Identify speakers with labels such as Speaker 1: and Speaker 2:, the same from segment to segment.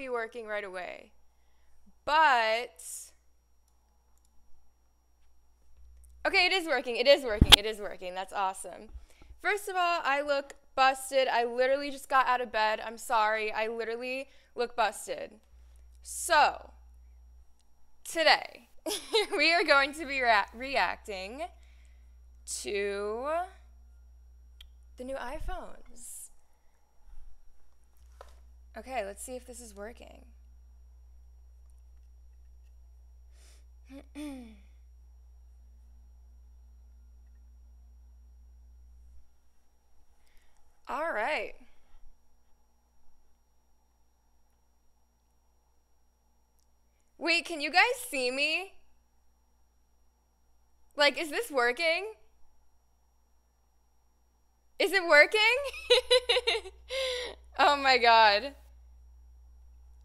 Speaker 1: be working right away. But Okay, it is working. It is working. It is working. That's awesome. First of all, I look busted. I literally just got out of bed. I'm sorry. I literally look busted. So, today we are going to be rea- reacting to the new iPhones. Okay, let's see if this is working. All right. Wait, can you guys see me? Like, is this working? Is it working? oh my god.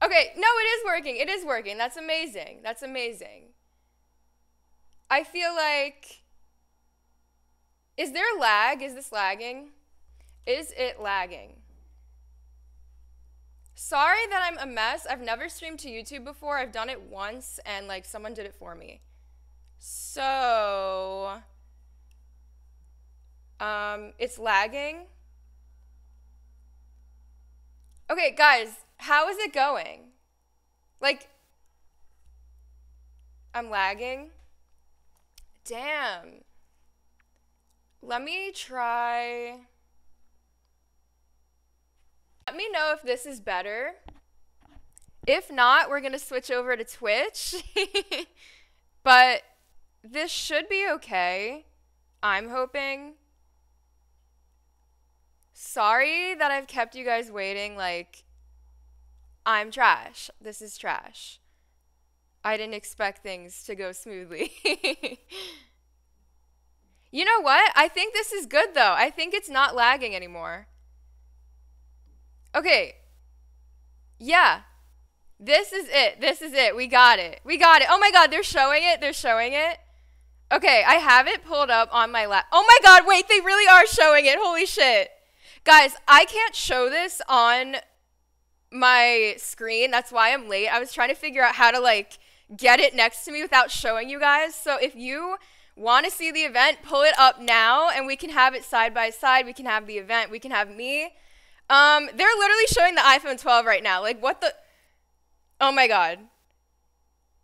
Speaker 1: Okay, no, it is working. It is working. That's amazing. That's amazing. I feel like. Is there lag? Is this lagging? Is it lagging? Sorry that I'm a mess. I've never streamed to YouTube before. I've done it once and like someone did it for me. So um it's lagging. Okay, guys, how is it going? Like I'm lagging. Damn. Let me try let me know if this is better. If not, we're going to switch over to Twitch. but this should be okay. I'm hoping. Sorry that I've kept you guys waiting. Like, I'm trash. This is trash. I didn't expect things to go smoothly. you know what? I think this is good though. I think it's not lagging anymore. Okay. Yeah. This is it. This is it. We got it. We got it. Oh my god, they're showing it. They're showing it. Okay, I have it pulled up on my lap. Oh my god, wait, they really are showing it. Holy shit. Guys, I can't show this on my screen. That's why I'm late. I was trying to figure out how to like get it next to me without showing you guys. So if you want to see the event, pull it up now and we can have it side by side. We can have the event. We can have me. Um, they're literally showing the iPhone 12 right now. Like, what the? Oh my god.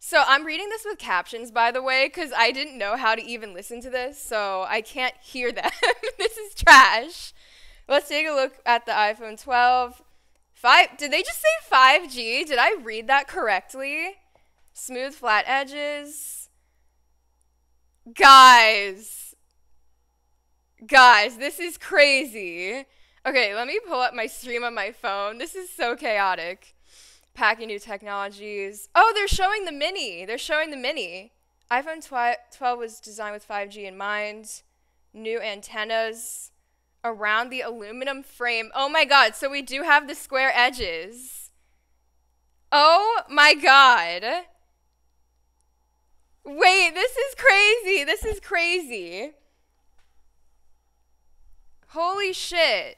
Speaker 1: So I'm reading this with captions, by the way, because I didn't know how to even listen to this, so I can't hear them. this is trash. Let's take a look at the iPhone 12. Five? Did they just say 5G? Did I read that correctly? Smooth flat edges. Guys. Guys, this is crazy. Okay, let me pull up my stream on my phone. This is so chaotic. Packing new technologies. Oh, they're showing the mini. They're showing the mini. iPhone 12 was designed with 5G in mind. New antennas around the aluminum frame. Oh my god, so we do have the square edges. Oh my god. Wait, this is crazy. This is crazy. Holy shit.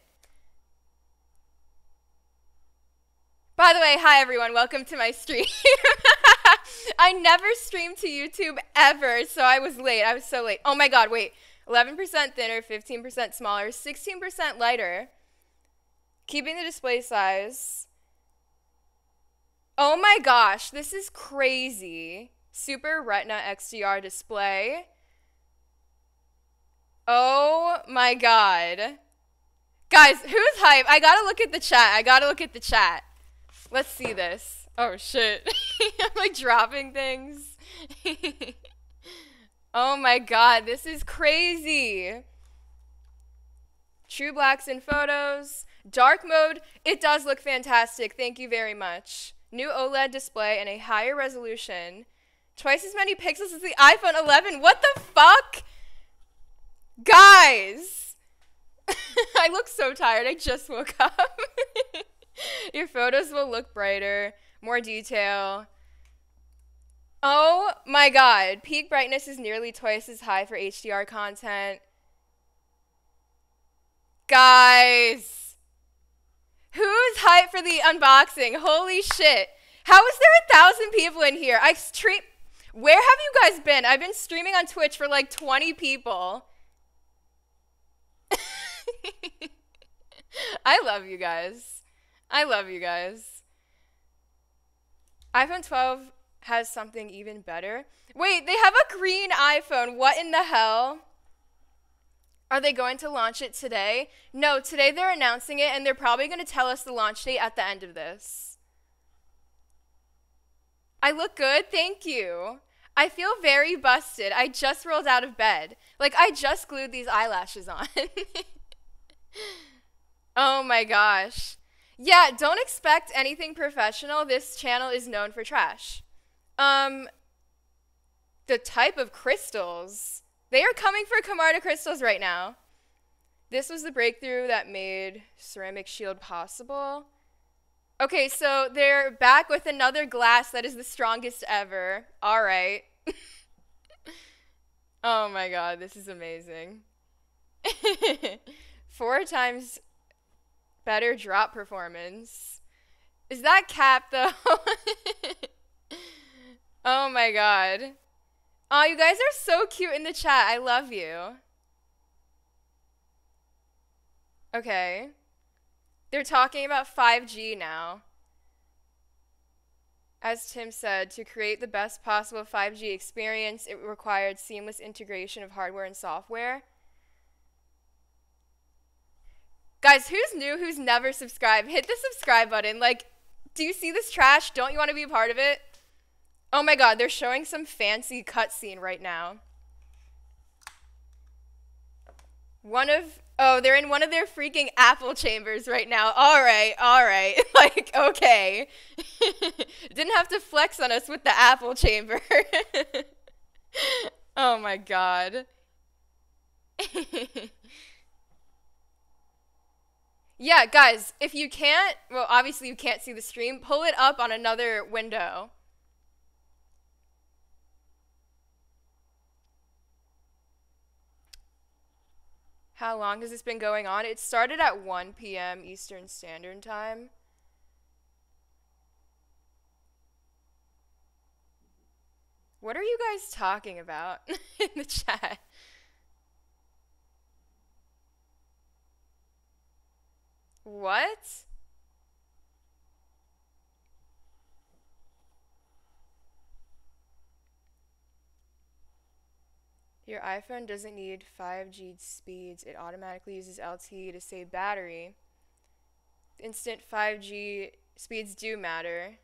Speaker 1: By the way, hi everyone, welcome to my stream. I never stream to YouTube ever, so I was late. I was so late. Oh my god, wait. 11% thinner, 15% smaller, 16% lighter. Keeping the display size. Oh my gosh, this is crazy. Super Retina XDR display. Oh my god. Guys, who's hype? I gotta look at the chat. I gotta look at the chat. Let's see this. Oh shit. I'm like dropping things. oh my god, this is crazy. True blacks in photos. Dark mode, it does look fantastic. Thank you very much. New OLED display and a higher resolution. Twice as many pixels as the iPhone 11. What the fuck? Guys! I look so tired. I just woke up. Your photos will look brighter, more detail. Oh my god, peak brightness is nearly twice as high for HDR content. Guys, Who's hyped for the unboxing? Holy shit. How is there a thousand people in here? I stream. Where have you guys been? I've been streaming on Twitch for like 20 people. I love you guys. I love you guys. iPhone 12 has something even better. Wait, they have a green iPhone. What in the hell? Are they going to launch it today? No, today they're announcing it and they're probably going to tell us the launch date at the end of this. I look good, thank you. I feel very busted. I just rolled out of bed. Like, I just glued these eyelashes on. oh my gosh. Yeah, don't expect anything professional. This channel is known for trash. Um, the type of crystals. They are coming for Camarda crystals right now. This was the breakthrough that made ceramic shield possible. Okay, so they're back with another glass that is the strongest ever. All right. oh my god, this is amazing. Four times better drop performance. Is that cap though? oh my god. Oh, you guys are so cute in the chat. I love you. Okay. They're talking about 5G now. As Tim said, to create the best possible 5G experience, it required seamless integration of hardware and software. Guys, who's new, who's never subscribed, hit the subscribe button. Like, do you see this trash? Don't you want to be a part of it? Oh my god, they're showing some fancy cutscene right now. One of oh, they're in one of their freaking apple chambers right now. All right, all right. like, okay. Didn't have to flex on us with the apple chamber. oh my god. yeah, guys, if you can't, well, obviously you can't see the stream, pull it up on another window. How long has this been going on? It started at 1 p.m. Eastern Standard Time. What are you guys talking about in the chat? What? Your iPhone doesn't need 5G speeds, it automatically uses LTE to save battery. Instant 5G speeds do matter.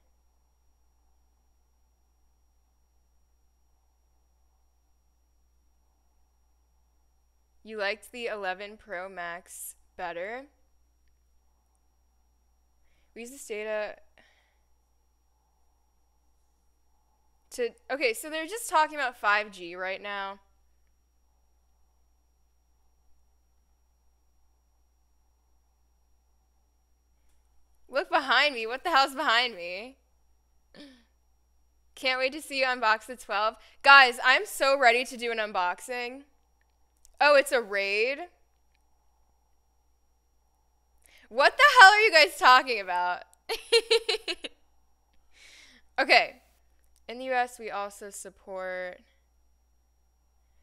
Speaker 1: You liked the 11 Pro Max better? We use this data to. Okay, so they're just talking about 5G right now. Look behind me. What the hell's behind me? Can't wait to see you unbox the 12. Guys, I'm so ready to do an unboxing. Oh, it's a raid? What the hell are you guys talking about? okay. In the US, we also support.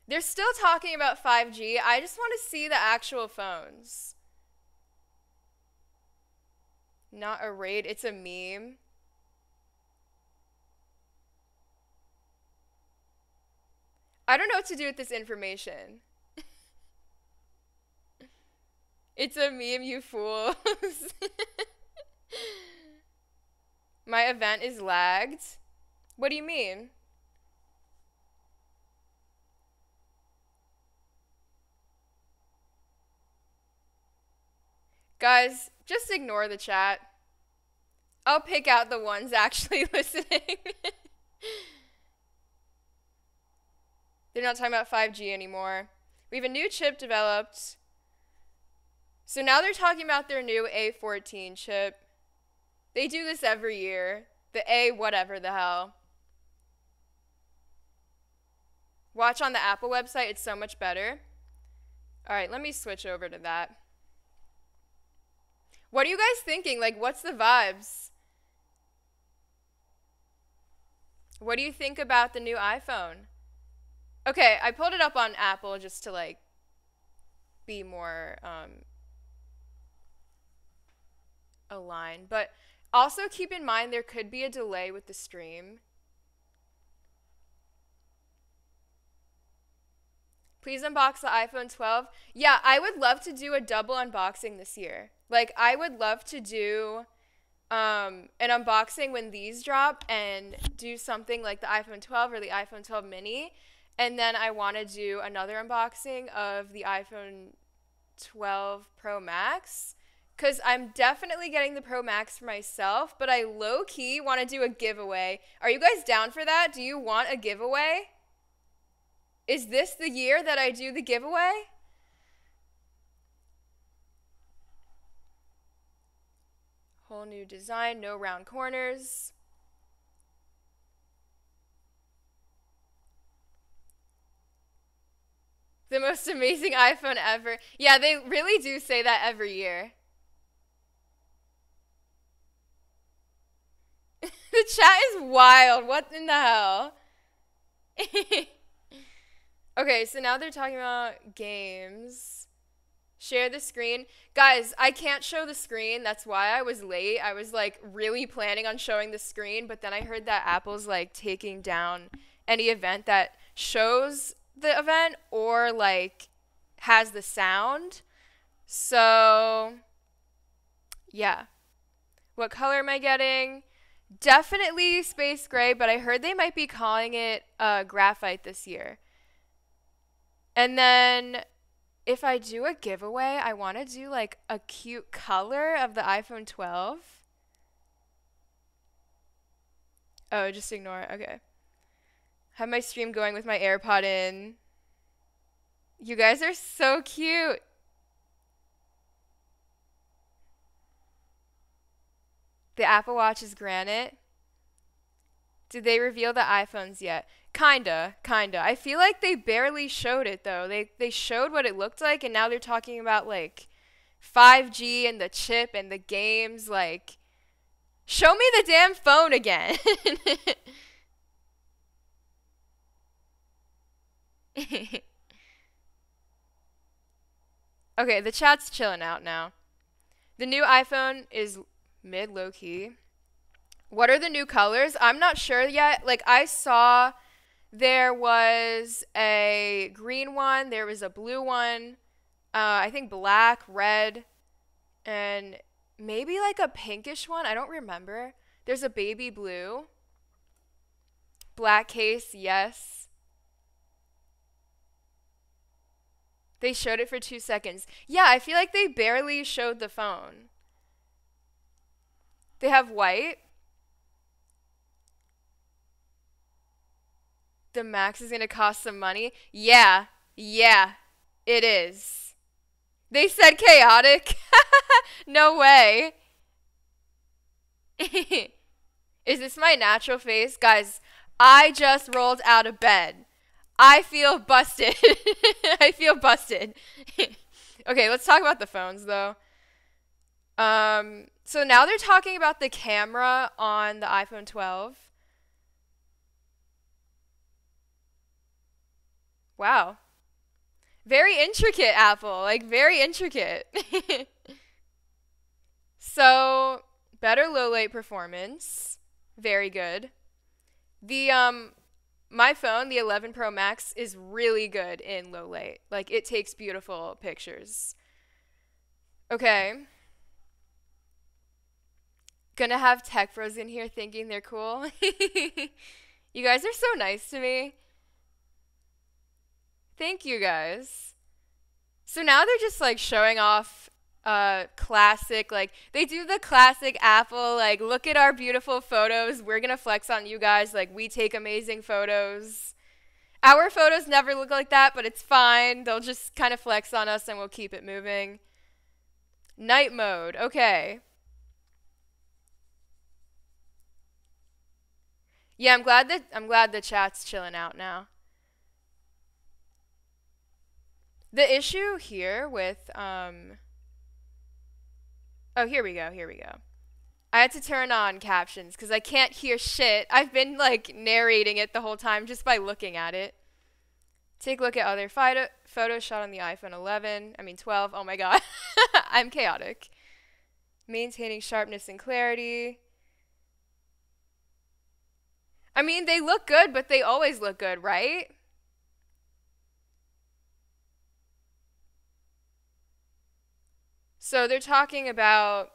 Speaker 1: They're still talking about 5G. I just want to see the actual phones. Not a raid, it's a meme. I don't know what to do with this information. it's a meme, you fools. My event is lagged. What do you mean? Guys, just ignore the chat. I'll pick out the ones actually listening. They're not talking about 5G anymore. We have a new chip developed. So now they're talking about their new A14 chip. They do this every year. The A whatever the hell. Watch on the Apple website, it's so much better. All right, let me switch over to that. What are you guys thinking? Like, what's the vibes? What do you think about the new iPhone? Okay, I pulled it up on Apple just to like be more um, aligned. But also keep in mind there could be a delay with the stream. Please unbox the iPhone 12. Yeah, I would love to do a double unboxing this year. Like, I would love to do um, an unboxing when these drop and do something like the iPhone 12 or the iPhone 12 mini. And then I want to do another unboxing of the iPhone 12 Pro Max because I'm definitely getting the Pro Max for myself, but I low key want to do a giveaway. Are you guys down for that? Do you want a giveaway? Is this the year that I do the giveaway? Whole new design, no round corners. The most amazing iPhone ever. Yeah, they really do say that every year. the chat is wild. What in the hell? okay, so now they're talking about games. Share the screen. Guys, I can't show the screen. That's why I was late. I was like really planning on showing the screen, but then I heard that Apple's like taking down any event that shows the event or like has the sound. So, yeah. What color am I getting? Definitely space gray, but I heard they might be calling it uh, graphite this year. And then if I do a giveaway, I want to do like a cute color of the iPhone 12. Oh, just ignore it. Okay. Have my stream going with my AirPod in. You guys are so cute. The Apple Watch is granite. Did they reveal the iPhones yet? Kinda, kinda. I feel like they barely showed it though. They they showed what it looked like and now they're talking about like 5G and the chip and the games like show me the damn phone again. okay, the chat's chilling out now. The new iPhone is mid low key. What are the new colors? I'm not sure yet. Like I saw there was a green one, there was a blue one, uh, I think black, red, and maybe like a pinkish one. I don't remember. There's a baby blue. Black case, yes. They showed it for two seconds. Yeah, I feel like they barely showed the phone. They have white. The max is going to cost some money. Yeah, yeah, it is. They said chaotic. no way. is this my natural face? Guys, I just rolled out of bed. I feel busted. I feel busted. okay, let's talk about the phones though. Um, so now they're talking about the camera on the iPhone 12. Wow. Very intricate, Apple. Like, very intricate. so, better low light performance. Very good. The um my phone, the 11 Pro Max, is really good in low light. Like it takes beautiful pictures. Okay. Gonna have tech bros in here thinking they're cool. you guys are so nice to me. Thank you guys. So now they're just like showing off uh, classic, like they do the classic Apple, like look at our beautiful photos. We're gonna flex on you guys, like we take amazing photos. Our photos never look like that, but it's fine. They'll just kind of flex on us and we'll keep it moving. Night mode, okay. Yeah, I'm glad that I'm glad the chat's chilling out now. The issue here with um Oh, here we go. Here we go. I had to turn on captions because I can't hear shit. I've been like narrating it the whole time just by looking at it. Take a look at other photo- photos shot on the iPhone 11. I mean 12. Oh my god. I'm chaotic. Maintaining sharpness and clarity. I mean, they look good, but they always look good, right? So they're talking about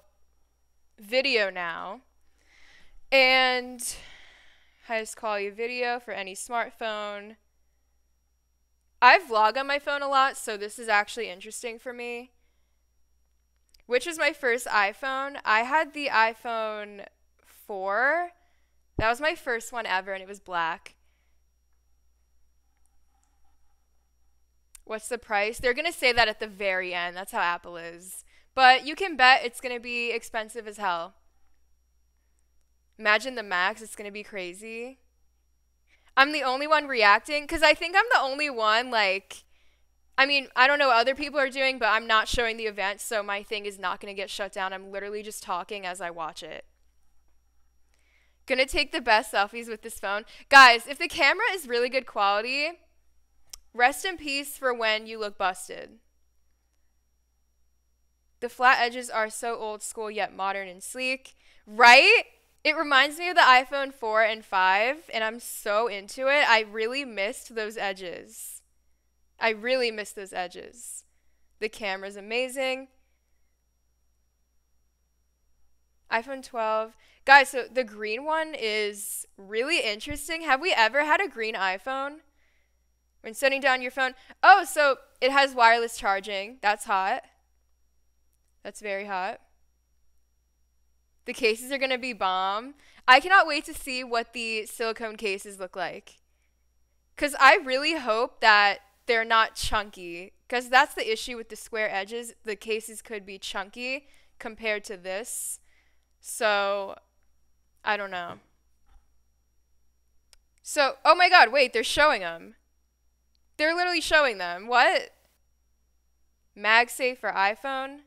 Speaker 1: video now. And highest quality video for any smartphone. I vlog on my phone a lot, so this is actually interesting for me. Which was my first iPhone? I had the iPhone 4. That was my first one ever, and it was black. What's the price? They're going to say that at the very end. That's how Apple is. But you can bet it's going to be expensive as hell. Imagine the max, it's going to be crazy. I'm the only one reacting because I think I'm the only one, like, I mean, I don't know what other people are doing, but I'm not showing the event, so my thing is not going to get shut down. I'm literally just talking as I watch it. Gonna take the best selfies with this phone. Guys, if the camera is really good quality, rest in peace for when you look busted. The flat edges are so old school yet modern and sleek. Right? It reminds me of the iPhone 4 and 5, and I'm so into it. I really missed those edges. I really missed those edges. The camera's amazing. iPhone 12. Guys, so the green one is really interesting. Have we ever had a green iPhone? When setting down your phone. Oh, so it has wireless charging. That's hot. That's very hot. The cases are going to be bomb. I cannot wait to see what the silicone cases look like. Because I really hope that they're not chunky. Because that's the issue with the square edges. The cases could be chunky compared to this. So, I don't know. So, oh my god, wait, they're showing them. They're literally showing them. What? MagSafe for iPhone?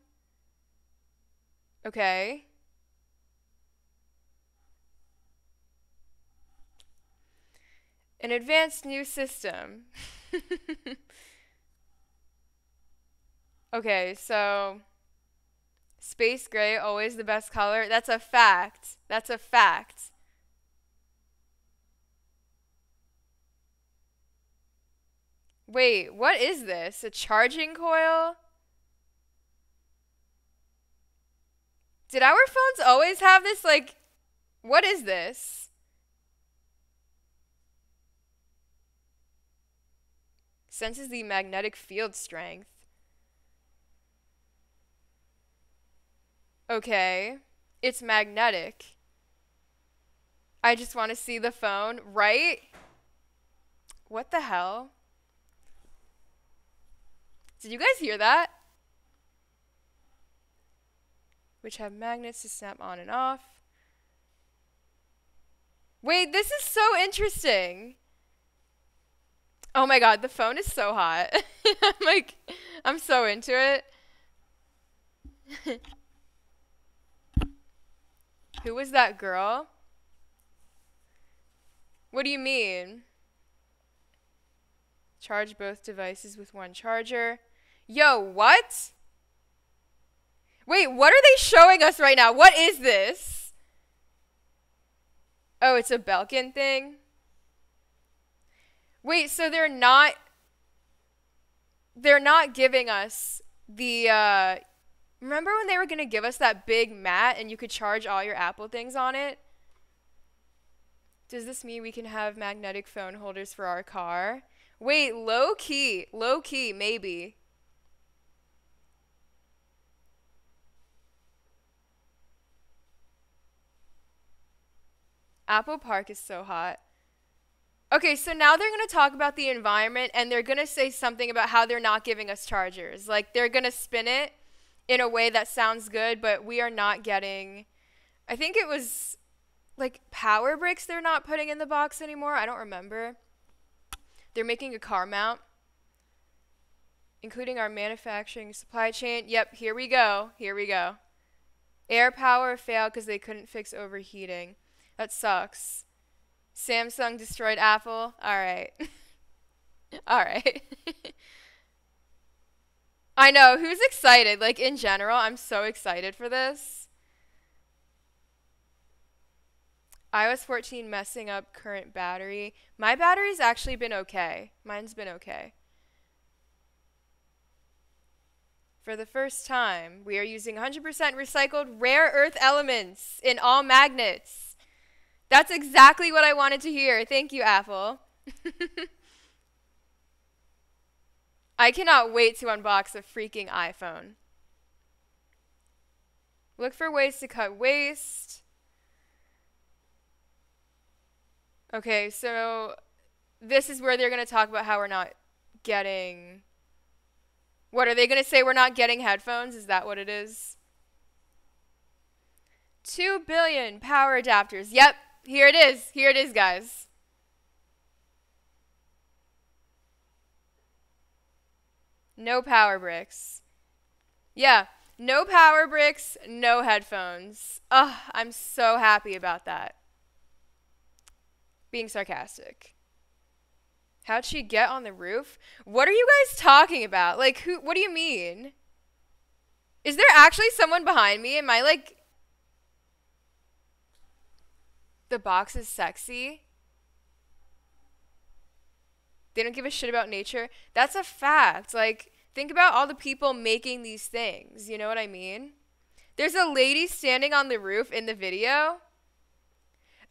Speaker 1: Okay. An advanced new system. okay, so space gray always the best color. That's a fact. That's a fact. Wait, what is this? A charging coil? Did our phones always have this? Like, what is this? Senses the magnetic field strength. Okay. It's magnetic. I just want to see the phone, right? What the hell? Did you guys hear that? Which have magnets to snap on and off. Wait, this is so interesting. Oh my god, the phone is so hot. I'm like, I'm so into it. Who was that girl? What do you mean? Charge both devices with one charger. Yo, what? Wait, what are they showing us right now? What is this? Oh, it's a Belkin thing? Wait, so they're not they're not giving us the uh remember when they were going to give us that big mat and you could charge all your Apple things on it? Does this mean we can have magnetic phone holders for our car? Wait, low key, low key, maybe. Apple Park is so hot. Okay, so now they're going to talk about the environment and they're going to say something about how they're not giving us chargers. Like they're going to spin it in a way that sounds good, but we are not getting I think it was like power bricks they're not putting in the box anymore. I don't remember. They're making a car mount including our manufacturing supply chain. Yep, here we go. Here we go. AirPower failed because they couldn't fix overheating. That sucks. Samsung destroyed Apple. All right. All right. I know. Who's excited? Like, in general, I'm so excited for this. iOS 14 messing up current battery. My battery's actually been okay. Mine's been okay. For the first time, we are using 100% recycled rare earth elements in all magnets. That's exactly what I wanted to hear. Thank you, Apple. I cannot wait to unbox a freaking iPhone. Look for ways to cut waste. Okay, so this is where they're going to talk about how we're not getting. What are they going to say? We're not getting headphones? Is that what it is? 2 billion power adapters. Yep, here it is. Here it is, guys. No power bricks. Yeah, no power bricks, no headphones. Ugh, I'm so happy about that. Being sarcastic. How'd she get on the roof? What are you guys talking about? Like, who? What do you mean? Is there actually someone behind me? Am I like. The box is sexy? They don't give a shit about nature. That's a fact. Like, think about all the people making these things. You know what I mean? There's a lady standing on the roof in the video.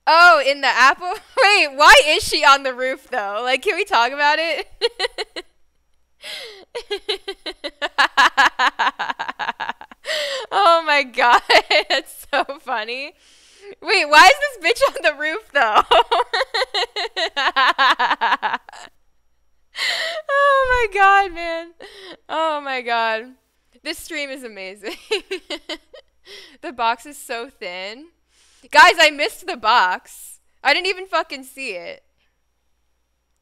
Speaker 1: Oh, in the apple? Wait, why is she on the roof though? Like, can we talk about it? oh my god, it's so funny. Wait, why is this bitch on the roof though? oh my god, man. Oh my god. This stream is amazing. the box is so thin. Guys, I missed the box. I didn't even fucking see it.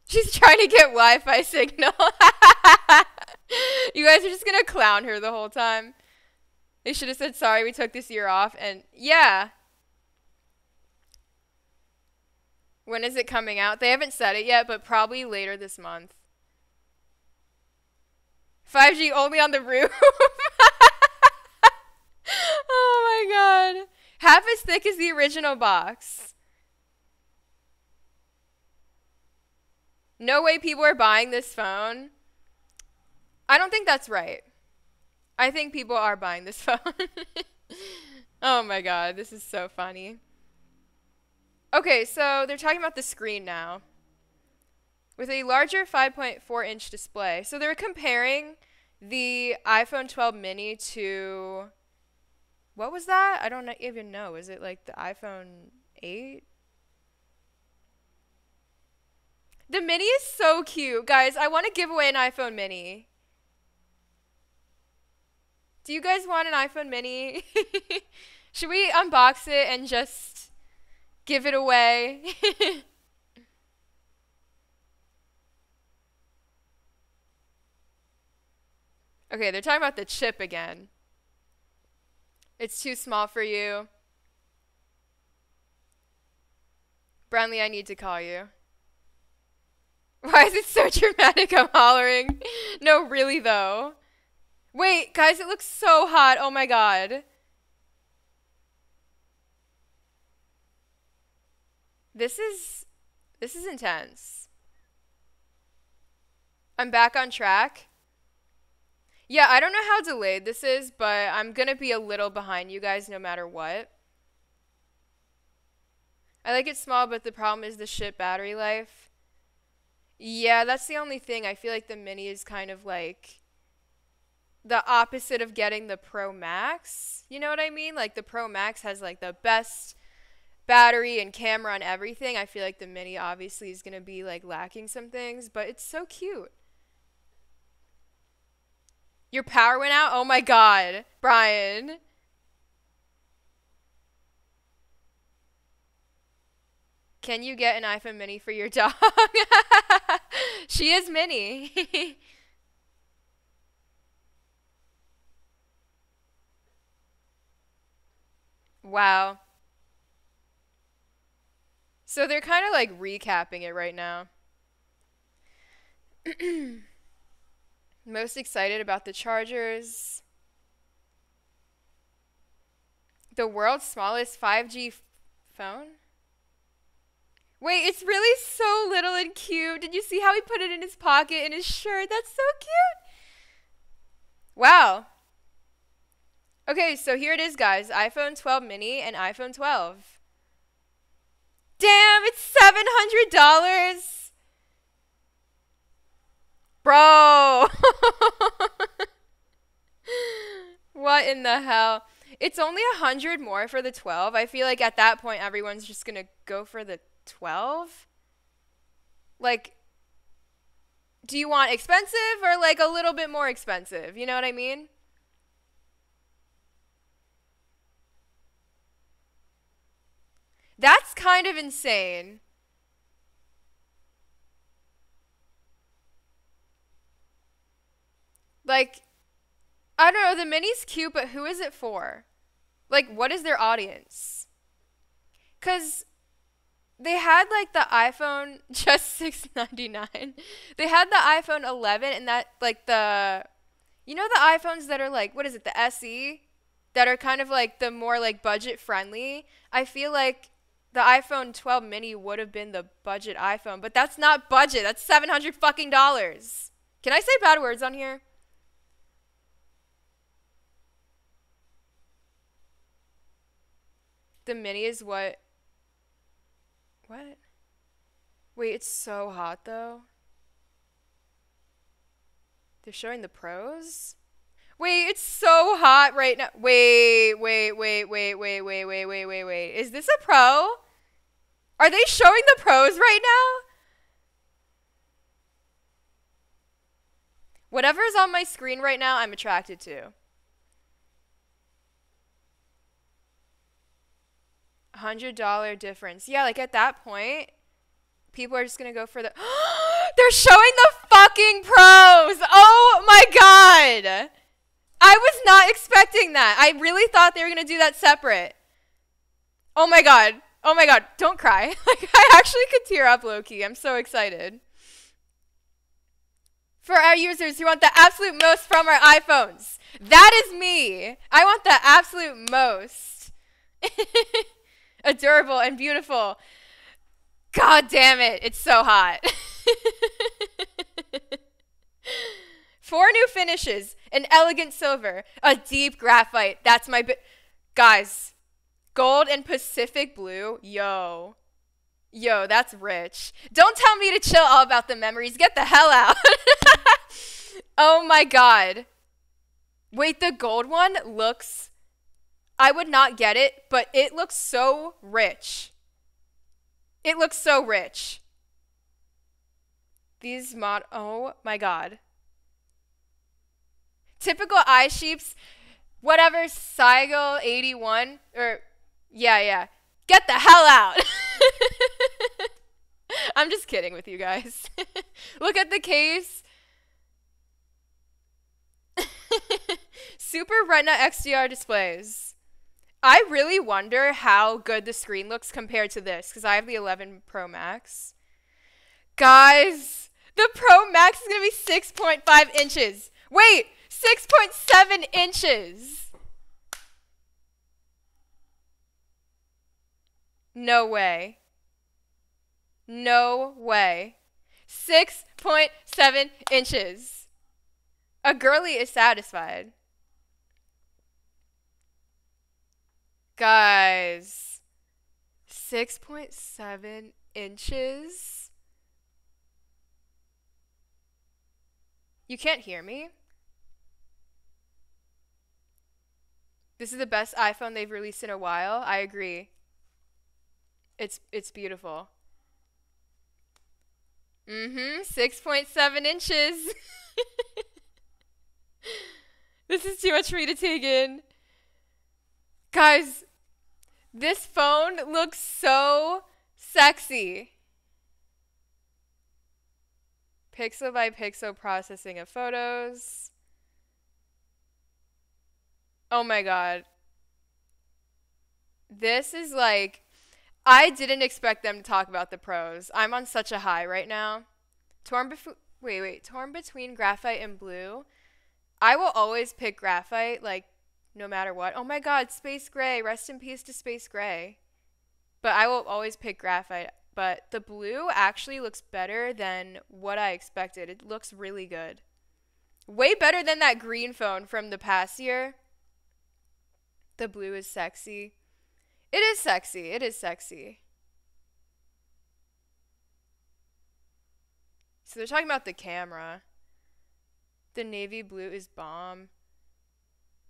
Speaker 1: She's trying to get Wi Fi signal. you guys are just gonna clown her the whole time. They should have said, sorry, we took this year off. And yeah. When is it coming out? They haven't said it yet, but probably later this month. 5G only on the roof. oh my god. Half as thick as the original box. No way people are buying this phone. I don't think that's right. I think people are buying this phone. oh my god, this is so funny. Okay, so they're talking about the screen now with a larger 5.4 inch display. So they're comparing the iPhone 12 mini to what was that? I don't even know. Is it like the iPhone 8? The mini is so cute. Guys, I want to give away an iPhone mini. Do you guys want an iPhone mini? Should we unbox it and just give it away? Okay, they're talking about the chip again. It's too small for you. Brownlee, I need to call you. Why is it so dramatic? I'm hollering. No, really, though. Wait, guys, it looks so hot. Oh my god. This is. This is intense. I'm back on track. Yeah, I don't know how delayed this is, but I'm going to be a little behind you guys no matter what. I like it small, but the problem is the shit battery life. Yeah, that's the only thing. I feel like the Mini is kind of like the opposite of getting the Pro Max. You know what I mean? Like the Pro Max has like the best battery and camera and everything. I feel like the Mini obviously is going to be like lacking some things, but it's so cute. Your power went out? Oh my god. Brian. Can you get an iPhone mini for your dog? she is mini. Wow. So they're kind of like recapping it right now. Most excited about the Chargers. The world's smallest 5G f- phone? Wait, it's really so little and cute. Did you see how he put it in his pocket in his shirt? That's so cute. Wow. Okay, so here it is, guys iPhone 12 mini and iPhone 12. Damn, it's $700. Bro. what in the hell? It's only a hundred more for the 12. I feel like at that point, everyone's just going to go for the 12. Like, do you want expensive or like a little bit more expensive? You know what I mean? That's kind of insane. Like, I don't know, the mini's cute, but who is it for? Like, what is their audience? Because they had like the iPhone just 699. They had the iPhone 11 and that like the you know the iPhones that are like what is it the SE that are kind of like the more like budget friendly. I feel like the iPhone 12 mini would have been the budget iPhone, but that's not budget. That's 700 fucking dollars. Can I say bad words on here? The mini is what what? Wait, it's so hot though. They're showing the pros? Wait, it's so hot right now. Wait, wait, wait, wait, wait, wait, wait, wait, wait, wait. Is this a pro? Are they showing the pros right now? Whatever is on my screen right now, I'm attracted to. hundred dollar difference. Yeah, like at that point, people are just gonna go for the. They're showing the fucking pros. Oh my god! I was not expecting that. I really thought they were gonna do that separate. Oh my god. Oh my god. Don't cry. Like I actually could tear up Loki. I'm so excited. For our users who want the absolute most from our iPhones. That is me. I want the absolute most. adorable and beautiful. God damn it, it's so hot. Four new finishes an elegant silver, a deep graphite. That's my bi- guys. Gold and Pacific blue. Yo. Yo, that's rich. Don't tell me to chill all about the memories. Get the hell out. oh my god. Wait, the gold one looks I would not get it, but it looks so rich. It looks so rich. These mod oh my god. Typical eye sheeps, whatever Seigel 81 or yeah, yeah. Get the hell out. I'm just kidding with you guys. Look at the case. Super Retina XDR displays. I really wonder how good the screen looks compared to this because I have the 11 Pro Max. Guys, the Pro Max is going to be 6.5 inches. Wait, 6.7 inches. No way. No way. 6.7 inches. A girly is satisfied. Guys, 6.7 inches. You can't hear me? This is the best iPhone they've released in a while. I agree. It's it's beautiful. Mm-hmm. 6.7 inches. this is too much for me to take in. Guys, this phone looks so sexy. Pixel by pixel processing of photos. Oh my god. This is like I didn't expect them to talk about the pros. I'm on such a high right now. Torn bef- wait, wait, torn between graphite and blue. I will always pick graphite like no matter what. Oh my god, Space Gray. Rest in peace to Space Gray. But I will always pick graphite. But the blue actually looks better than what I expected. It looks really good. Way better than that green phone from the past year. The blue is sexy. It is sexy. It is sexy. So they're talking about the camera. The navy blue is bomb.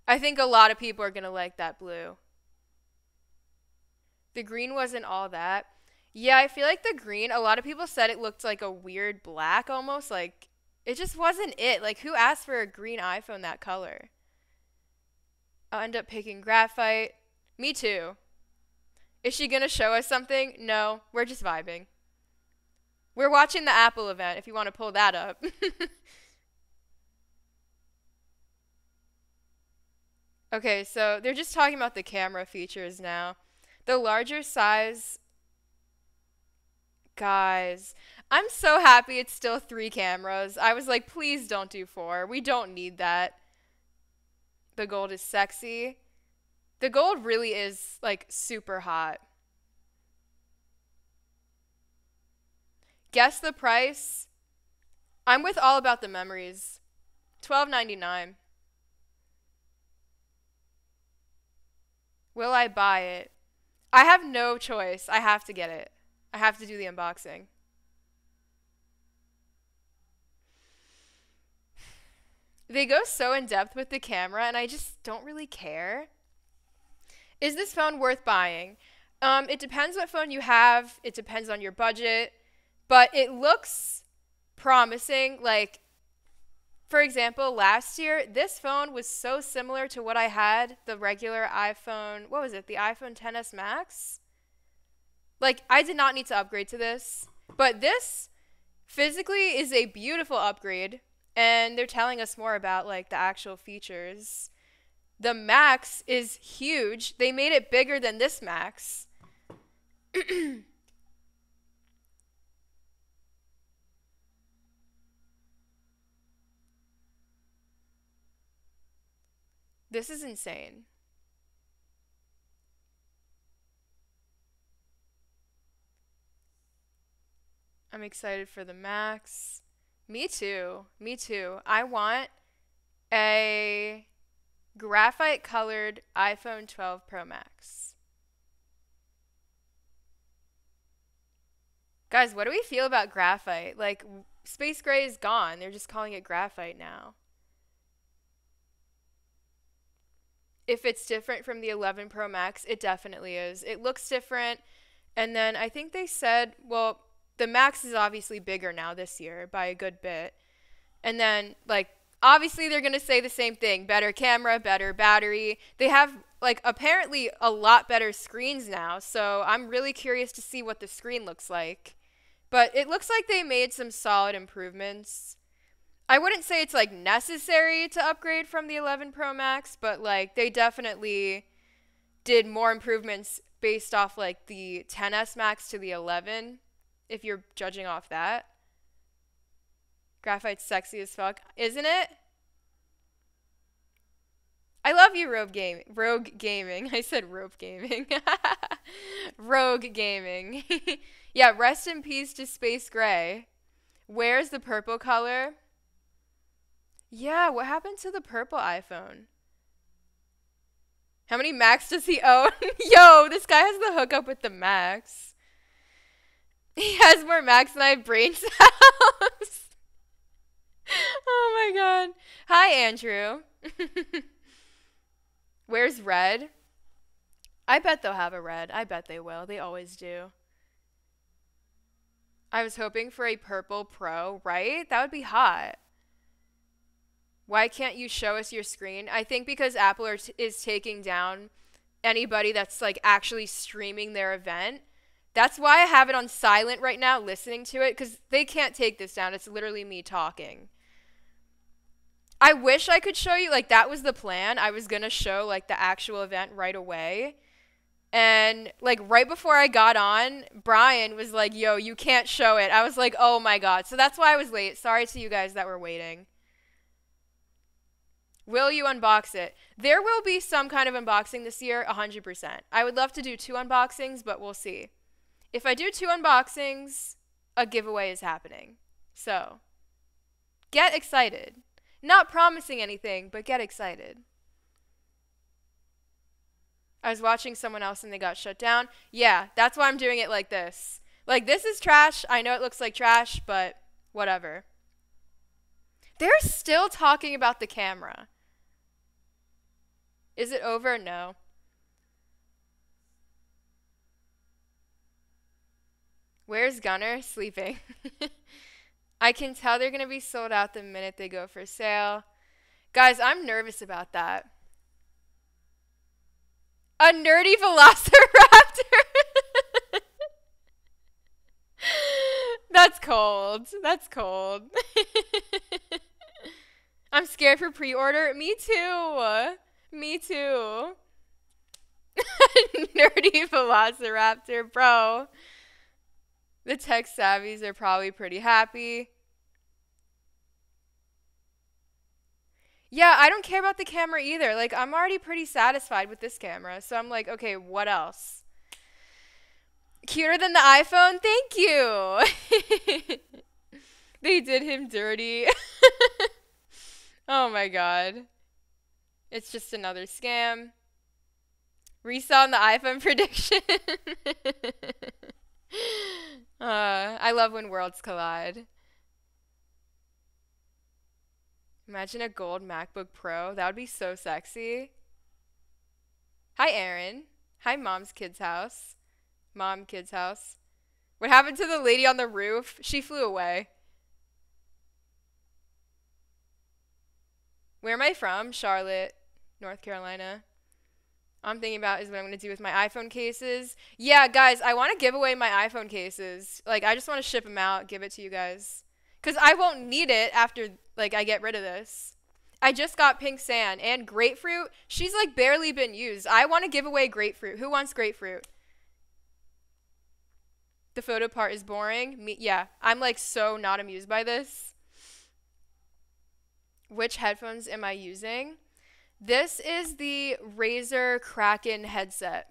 Speaker 1: I think a lot of people are going to like that blue. The green wasn't all that. Yeah, I feel like the green, a lot of people said it looked like a weird black almost. Like, it just wasn't it. Like, who asked for a green iPhone that color? I'll end up picking graphite. Me too. Is she going to show us something? No, we're just vibing. We're watching the Apple event if you want to pull that up. okay, so they're just talking about the camera features now. The larger size. Guys, I'm so happy it's still three cameras. I was like, please don't do four. We don't need that. The gold is sexy. The gold really is like super hot. Guess the price. I'm with all about the memories. Twelve ninety nine. Will I buy it? I have no choice. I have to get it. I have to do the unboxing. They go so in depth with the camera, and I just don't really care. Is this phone worth buying? Um, it depends what phone you have. It depends on your budget, but it looks promising. Like, for example, last year, this phone was so similar to what I had the regular iPhone. What was it? The iPhone 10s Max. Like, I did not need to upgrade to this, but this physically is a beautiful upgrade, and they're telling us more about like the actual features. The Max is huge. They made it bigger than this Max. this is insane. I'm excited for the Max. Me too. Me too. I want a graphite colored iPhone 12 Pro Max. Guys, what do we feel about graphite? Like, space gray is gone. They're just calling it graphite now. If it's different from the 11 Pro Max, it definitely is. It looks different. And then I think they said, well, the Max is obviously bigger now this year by a good bit. And then, like, obviously they're going to say the same thing better camera, better battery. They have like apparently a lot better screens now, so I'm really curious to see what the screen looks like. But it looks like they made some solid improvements. I wouldn't say it's like necessary to upgrade from the 11 Pro Max, but like they definitely did more improvements based off like the 10s Max to the 11 if you're judging off that. Graphite's sexy as fuck, isn't it? I love you, Rogue Game, Rogue Gaming. I said Rogue Gaming. Rogue Gaming. yeah, rest in peace to Space Gray. Where's the purple color? Yeah, what happened to the purple iPhone? How many Macs does he own? Yo, this guy has the hookup with the Macs. He has more Macs than I have brain cells oh my god. Hi, Andrew. Where's red? I bet they'll have a red. I bet they will. They always do. I was hoping for a purple pro, right? That would be hot. Why can't you show us your screen? I think because Apple is taking down anybody that's like actually streaming their event. That's why I have it on silent right now, listening to it, because they can't take this down. It's literally me talking. I wish I could show you like that was the plan. I was going to show like the actual event right away. And like right before I got on, Brian was like, "Yo, you can't show it." I was like, "Oh my god." So that's why I was late. Sorry to you guys that were waiting. Will you unbox it? There will be some kind of unboxing this year, 100%. I would love to do two unboxings, but we'll see. If I do two unboxings, a giveaway is happening. So, get excited. Not promising anything, but get excited. I was watching someone else and they got shut down. Yeah, that's why I'm doing it like this. Like, this is trash. I know it looks like trash, but whatever. They're still talking about the camera. Is it over? No. Where's Gunner? Sleeping. I can tell they're going to be sold out the minute they go for sale. Guys, I'm nervous about that. A nerdy velociraptor. That's cold. That's cold. I'm scared for pre-order. Me too. Me too. nerdy velociraptor, bro. The tech savvies are probably pretty happy. Yeah, I don't care about the camera either. Like, I'm already pretty satisfied with this camera. So I'm like, okay, what else? Cuter than the iPhone? Thank you. they did him dirty. oh my god. It's just another scam. Resaw on the iPhone prediction. Uh, I love when worlds collide. Imagine a gold MacBook Pro. That would be so sexy. Hi, Aaron. Hi, Mom's Kids House. Mom, Kids House. What happened to the lady on the roof? She flew away. Where am I from? Charlotte, North Carolina. I'm thinking about is what I'm going to do with my iPhone cases. Yeah, guys, I want to give away my iPhone cases. Like, I just want to ship them out, give it to you guys. Because I won't need it after, like, I get rid of this. I just got pink sand and grapefruit. She's, like, barely been used. I want to give away grapefruit. Who wants grapefruit? The photo part is boring. Me, yeah, I'm, like, so not amused by this. Which headphones am I using? This is the Razer Kraken headset.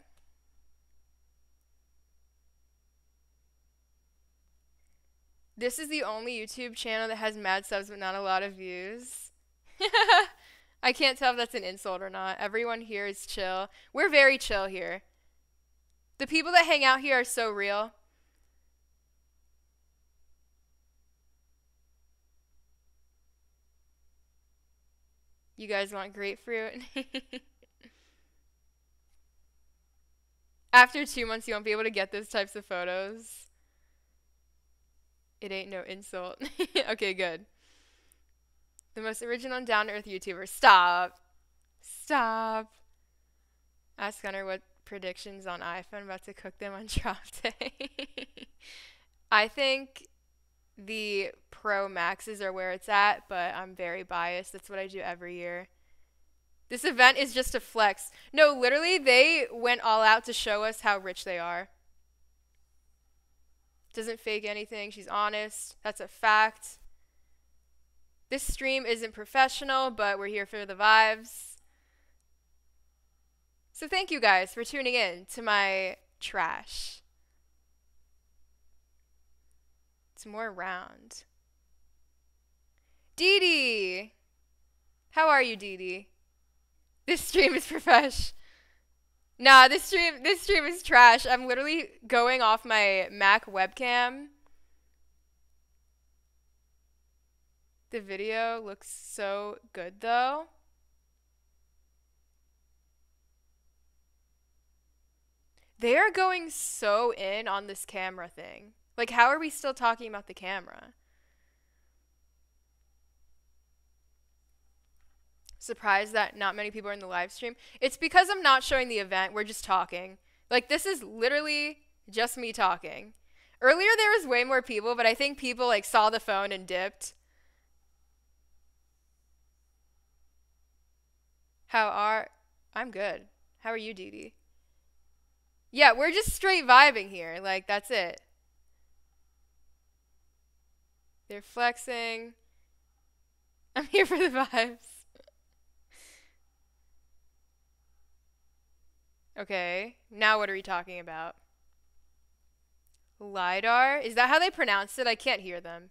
Speaker 1: This is the only YouTube channel that has mad subs but not a lot of views. I can't tell if that's an insult or not. Everyone here is chill. We're very chill here. The people that hang out here are so real. You guys want grapefruit? After two months, you won't be able to get those types of photos. It ain't no insult. okay, good. The most original down to earth YouTuber. Stop. Stop. Ask Gunner what predictions on iPhone about to cook them on drop day. I think the Pro Maxes are where it's at, but I'm very biased. That's what I do every year. This event is just a flex. No, literally, they went all out to show us how rich they are. Doesn't fake anything. She's honest. That's a fact. This stream isn't professional, but we're here for the vibes. So thank you guys for tuning in to my trash. It's more round. Dee Dee! How are you, Dee Dee? This stream is profesh. Nah, this stream this stream is trash. I'm literally going off my Mac webcam. The video looks so good though. They are going so in on this camera thing. Like how are we still talking about the camera? surprised that not many people are in the live stream. It's because I'm not showing the event. We're just talking. Like, this is literally just me talking. Earlier, there was way more people, but I think people, like, saw the phone and dipped. How are... I'm good. How are you, Dee Dee? Yeah, we're just straight vibing here. Like, that's it. They're flexing. I'm here for the vibes. Okay, now what are we talking about? LiDAR? Is that how they pronounce it? I can't hear them.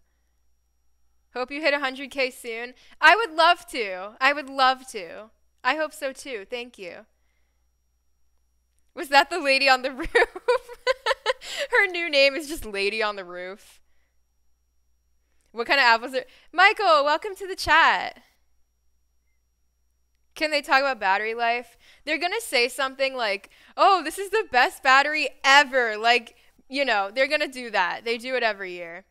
Speaker 1: Hope you hit 100k soon. I would love to. I would love to. I hope so too. Thank you. Was that the lady on the roof? Her new name is just Lady on the Roof. What kind of apples are. Michael, welcome to the chat. Can they talk about battery life? They're going to say something like, oh, this is the best battery ever. Like, you know, they're going to do that. They do it every year.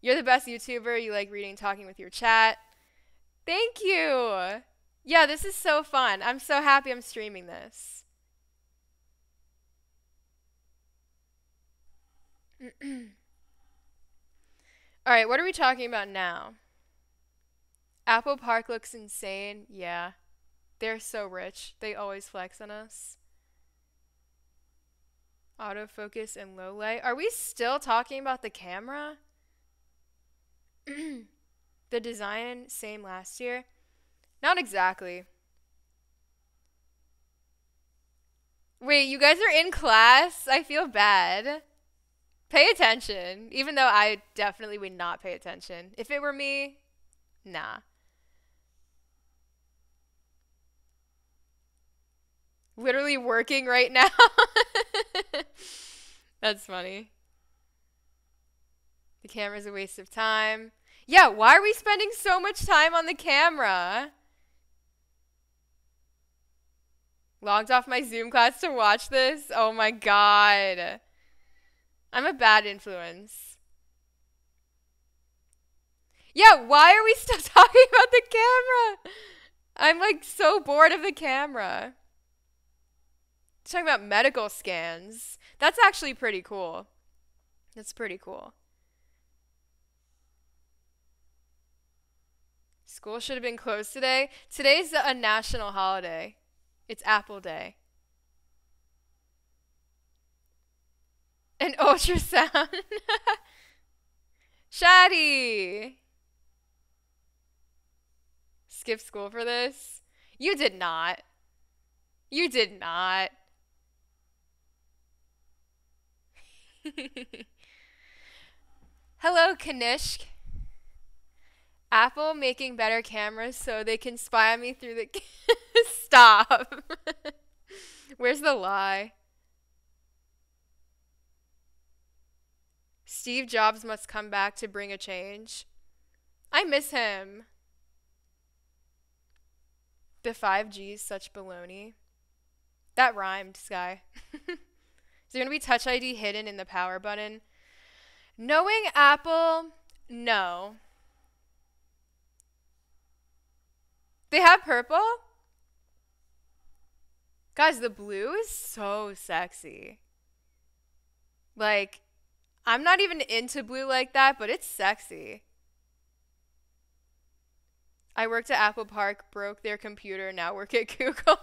Speaker 1: You're the best YouTuber. You like reading, talking with your chat. Thank you. Yeah, this is so fun. I'm so happy I'm streaming this. All right, what are we talking about now? Apple Park looks insane. Yeah. They're so rich. They always flex on us. Autofocus and low light. Are we still talking about the camera? the design, same last year? Not exactly. Wait, you guys are in class? I feel bad. Pay attention, even though I definitely would not pay attention. If it were me, nah. Literally working right now. That's funny. The camera's a waste of time. Yeah, why are we spending so much time on the camera? Logged off my Zoom class to watch this? Oh my god. I'm a bad influence. Yeah, why are we still talking about the camera? I'm like so bored of the camera. Talking about medical scans. That's actually pretty cool. That's pretty cool. School should have been closed today. Today's a national holiday. It's Apple Day. An ultrasound. Shaddy. Skip school for this? You did not. You did not. Hello, Kanishk. Apple making better cameras so they can spy on me through the. Stop. Where's the lie? Steve Jobs must come back to bring a change. I miss him. The 5G is such baloney. That rhymed, Sky. Is there going to be Touch ID hidden in the power button? Knowing Apple, no. They have purple? Guys, the blue is so sexy. Like, I'm not even into blue like that, but it's sexy. I worked at Apple Park, broke their computer, now work at Google.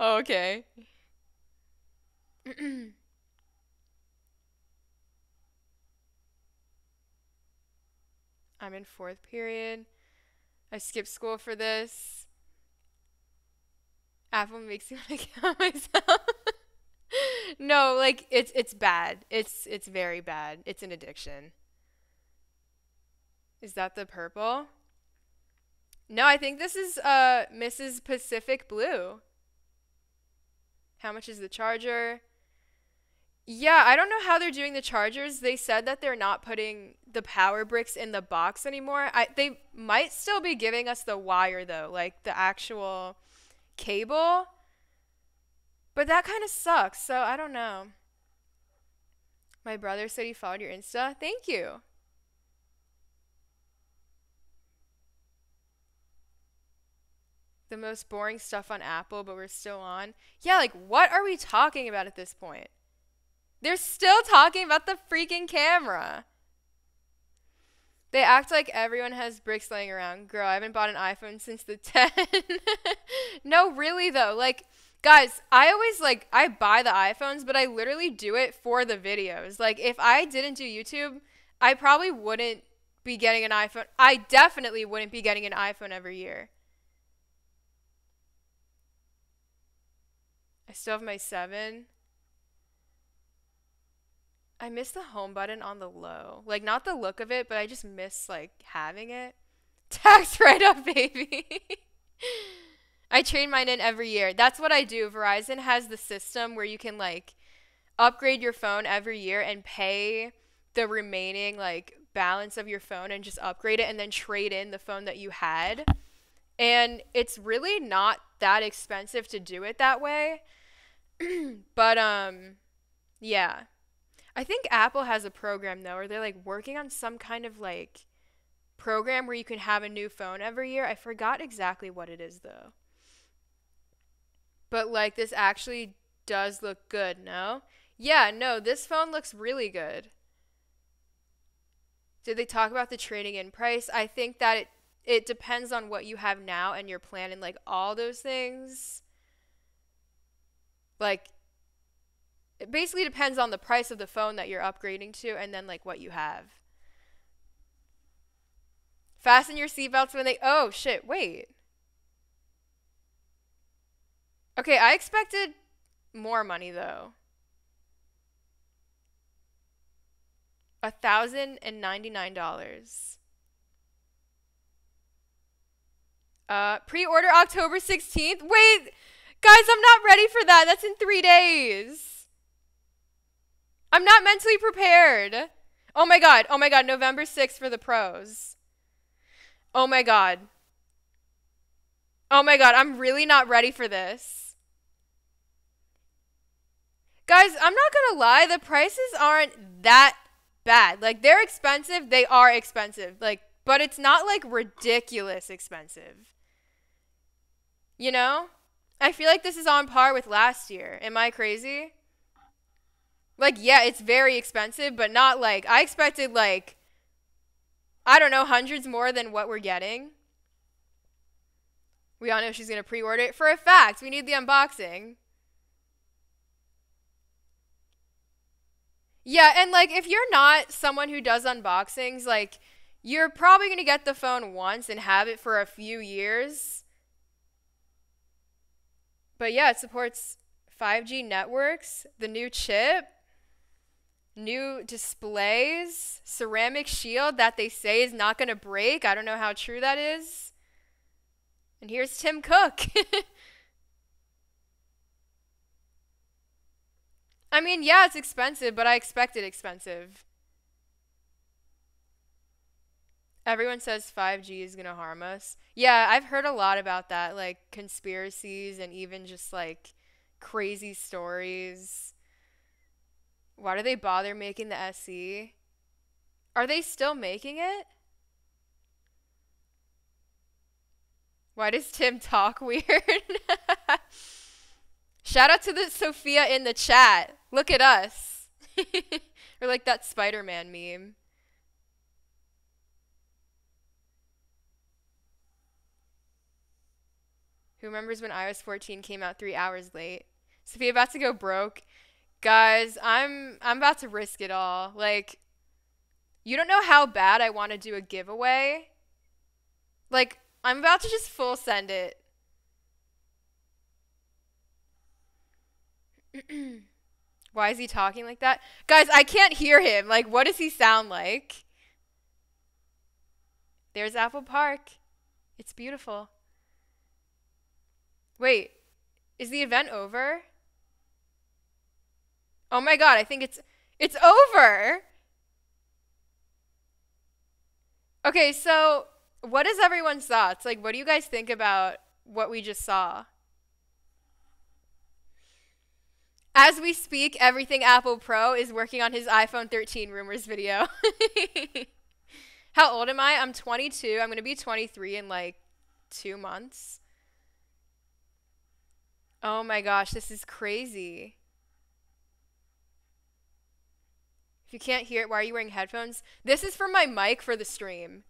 Speaker 1: okay. I'm in fourth period. I skipped school for this. Apple makes me want to kill myself. No, like it's it's bad. It's it's very bad. It's an addiction. Is that the purple? No, I think this is uh Mrs. Pacific Blue. How much is the charger? Yeah, I don't know how they're doing the chargers. They said that they're not putting the power bricks in the box anymore. I they might still be giving us the wire though, like the actual cable. But that kind of sucks. So I don't know. My brother said he followed your Insta. Thank you. The most boring stuff on Apple, but we're still on. Yeah, like what are we talking about at this point? They're still talking about the freaking camera. They act like everyone has bricks laying around. Girl, I haven't bought an iPhone since the 10. no, really though. Like Guys, I always like I buy the iPhones, but I literally do it for the videos. Like if I didn't do YouTube, I probably wouldn't be getting an iPhone. I definitely wouldn't be getting an iPhone every year. I still have my 7. I miss the home button on the low. Like not the look of it, but I just miss like having it. Tax write off, baby. I trade mine in every year. That's what I do. Verizon has the system where you can like upgrade your phone every year and pay the remaining like balance of your phone and just upgrade it and then trade in the phone that you had. And it's really not that expensive to do it that way. but um yeah. I think Apple has a program though, where they're like working on some kind of like program where you can have a new phone every year. I forgot exactly what it is though. But like this actually does look good, no? Yeah, no, this phone looks really good. Did they talk about the trading in price? I think that it it depends on what you have now and your plan and like all those things. Like it basically depends on the price of the phone that you're upgrading to and then like what you have. Fasten your seatbelts when they Oh shit, wait. Okay, I expected more money though. A thousand and ninety nine dollars. Uh, pre-order October 16th. Wait, guys, I'm not ready for that. That's in three days. I'm not mentally prepared. Oh my god. Oh my god. November 6th for the pros. Oh my god. Oh my god. I'm really not ready for this. Guys, I'm not to lie. The prices aren't that bad. Like, they're expensive. They are expensive. Like, but it's not like ridiculous expensive. You know? I feel like this is on par with last year. Am I crazy? Like, yeah, it's very expensive, but not like I expected like I don't know, hundreds more than what we're getting. We all know she's gonna pre-order it for a fact. We need the unboxing. Yeah, and like if you're not someone who does unboxings, like you're probably going to get the phone once and have it for a few years. But yeah, it supports 5G networks, the new chip, new displays, ceramic shield that they say is not going to break. I don't know how true that is. And here's Tim Cook. I mean, yeah, it's expensive, but I expected it expensive. Everyone says 5G is going to harm us. Yeah, I've heard a lot about that, like conspiracies and even just like crazy stories. Why do they bother making the SE? Are they still making it? Why does Tim talk weird? Shout out to the Sophia in the chat. Look at us. or like that Spider Man meme. Who remembers when iOS 14 came out three hours late? Sophia about to go broke guys, I'm I'm about to risk it all. Like you don't know how bad I want to do a giveaway. Like I'm about to just full send it. Why is he talking like that? Guys, I can't hear him. Like what does he sound like? There's Apple Park. It's beautiful. Wait, is the event over? Oh my god, I think it's it's over. Okay, so what is everyone's thoughts? Like what do you guys think about what we just saw? As we speak, EverythingApplePro is working on his iPhone 13 rumors video. How old am I? I'm 22. I'm going to be 23 in like 2 months. Oh my gosh, this is crazy. If you can't hear it, why are you wearing headphones? This is for my mic for the stream.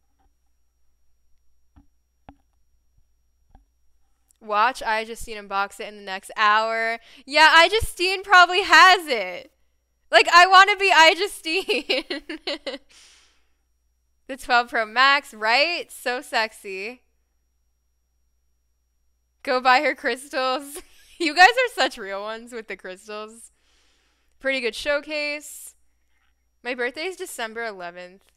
Speaker 1: Watch iJustine unbox it in the next hour. Yeah, iJustine probably has it. Like I want to be iJustine. the 12 Pro Max, right? So sexy. Go buy her crystals. you guys are such real ones with the crystals. Pretty good showcase. My birthday is December 11th.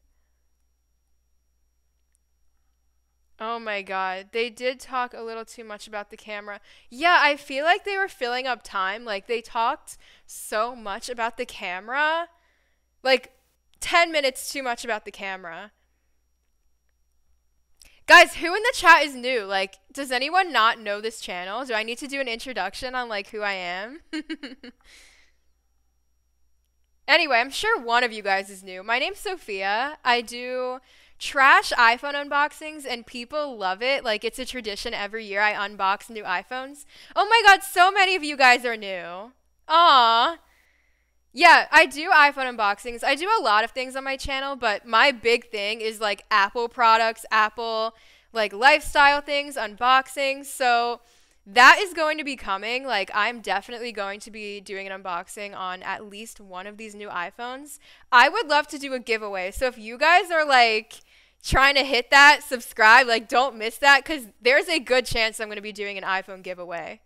Speaker 1: Oh my god. They did talk a little too much about the camera. Yeah, I feel like they were filling up time. Like they talked so much about the camera. Like 10 minutes too much about the camera. Guys, who in the chat is new? Like, does anyone not know this channel? Do I need to do an introduction on like who I am? anyway, I'm sure one of you guys is new. My name's Sophia. I do trash iPhone unboxings and people love it. Like it's a tradition every year I unbox new iPhones. Oh my god, so many of you guys are new. Aw. Yeah, I do iPhone unboxings. I do a lot of things on my channel, but my big thing is like Apple products, Apple like lifestyle things, unboxings. So that is going to be coming. Like, I'm definitely going to be doing an unboxing on at least one of these new iPhones. I would love to do a giveaway. So, if you guys are like trying to hit that, subscribe, like, don't miss that because there's a good chance I'm going to be doing an iPhone giveaway.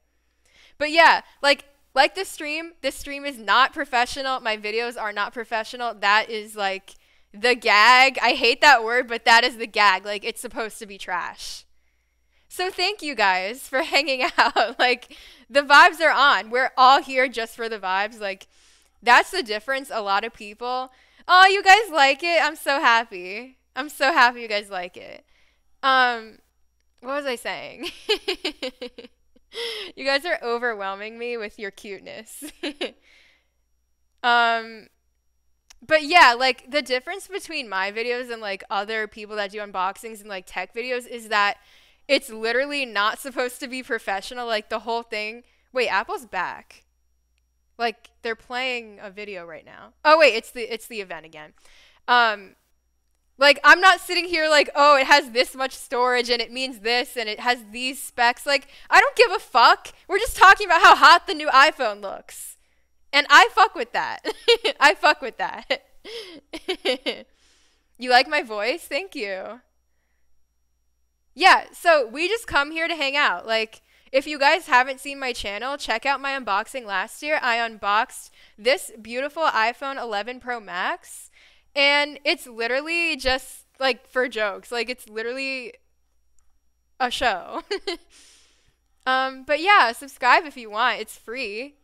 Speaker 1: But yeah, like, like this stream, this stream is not professional. My videos are not professional. That is like the gag. I hate that word, but that is the gag. Like, it's supposed to be trash. So thank you guys for hanging out. like the vibes are on. We're all here just for the vibes. Like that's the difference. A lot of people, oh, you guys like it. I'm so happy. I'm so happy you guys like it. Um, what was I saying? you guys are overwhelming me with your cuteness. um, but yeah, like the difference between my videos and like other people that do unboxings and like tech videos is that it's literally not supposed to be professional. Like the whole thing. Wait, Apple's back. Like they're playing a video right now. Oh wait, it's the it's the event again. Um like I'm not sitting here like, "Oh, it has this much storage and it means this and it has these specs." Like, I don't give a fuck. We're just talking about how hot the new iPhone looks. And I fuck with that. I fuck with that. you like my voice? Thank you. Yeah, so we just come here to hang out. Like, if you guys haven't seen my channel, check out my unboxing last year. I unboxed this beautiful iPhone 11 Pro Max, and it's literally just like for jokes. Like, it's literally a show. um, but yeah, subscribe if you want. It's free.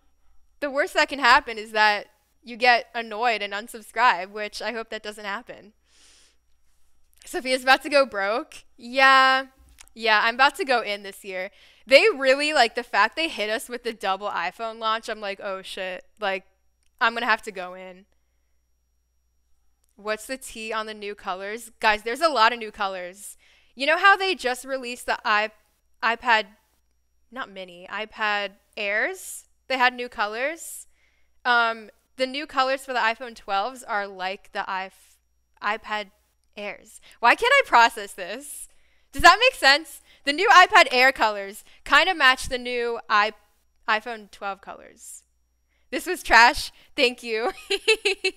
Speaker 1: The worst that can happen is that you get annoyed and unsubscribe, which I hope that doesn't happen. Sophia's about to go broke. Yeah. Yeah, I'm about to go in this year. They really like the fact they hit us with the double iPhone launch. I'm like, oh shit. Like, I'm going to have to go in. What's the T on the new colors? Guys, there's a lot of new colors. You know how they just released the i iPad, not mini, iPad Airs? They had new colors. Um, the new colors for the iPhone 12s are like the iPad Airs. Why can't I process this? Does that make sense? The new iPad Air colors kind of match the new I- iPhone 12 colors. This was trash. Thank you.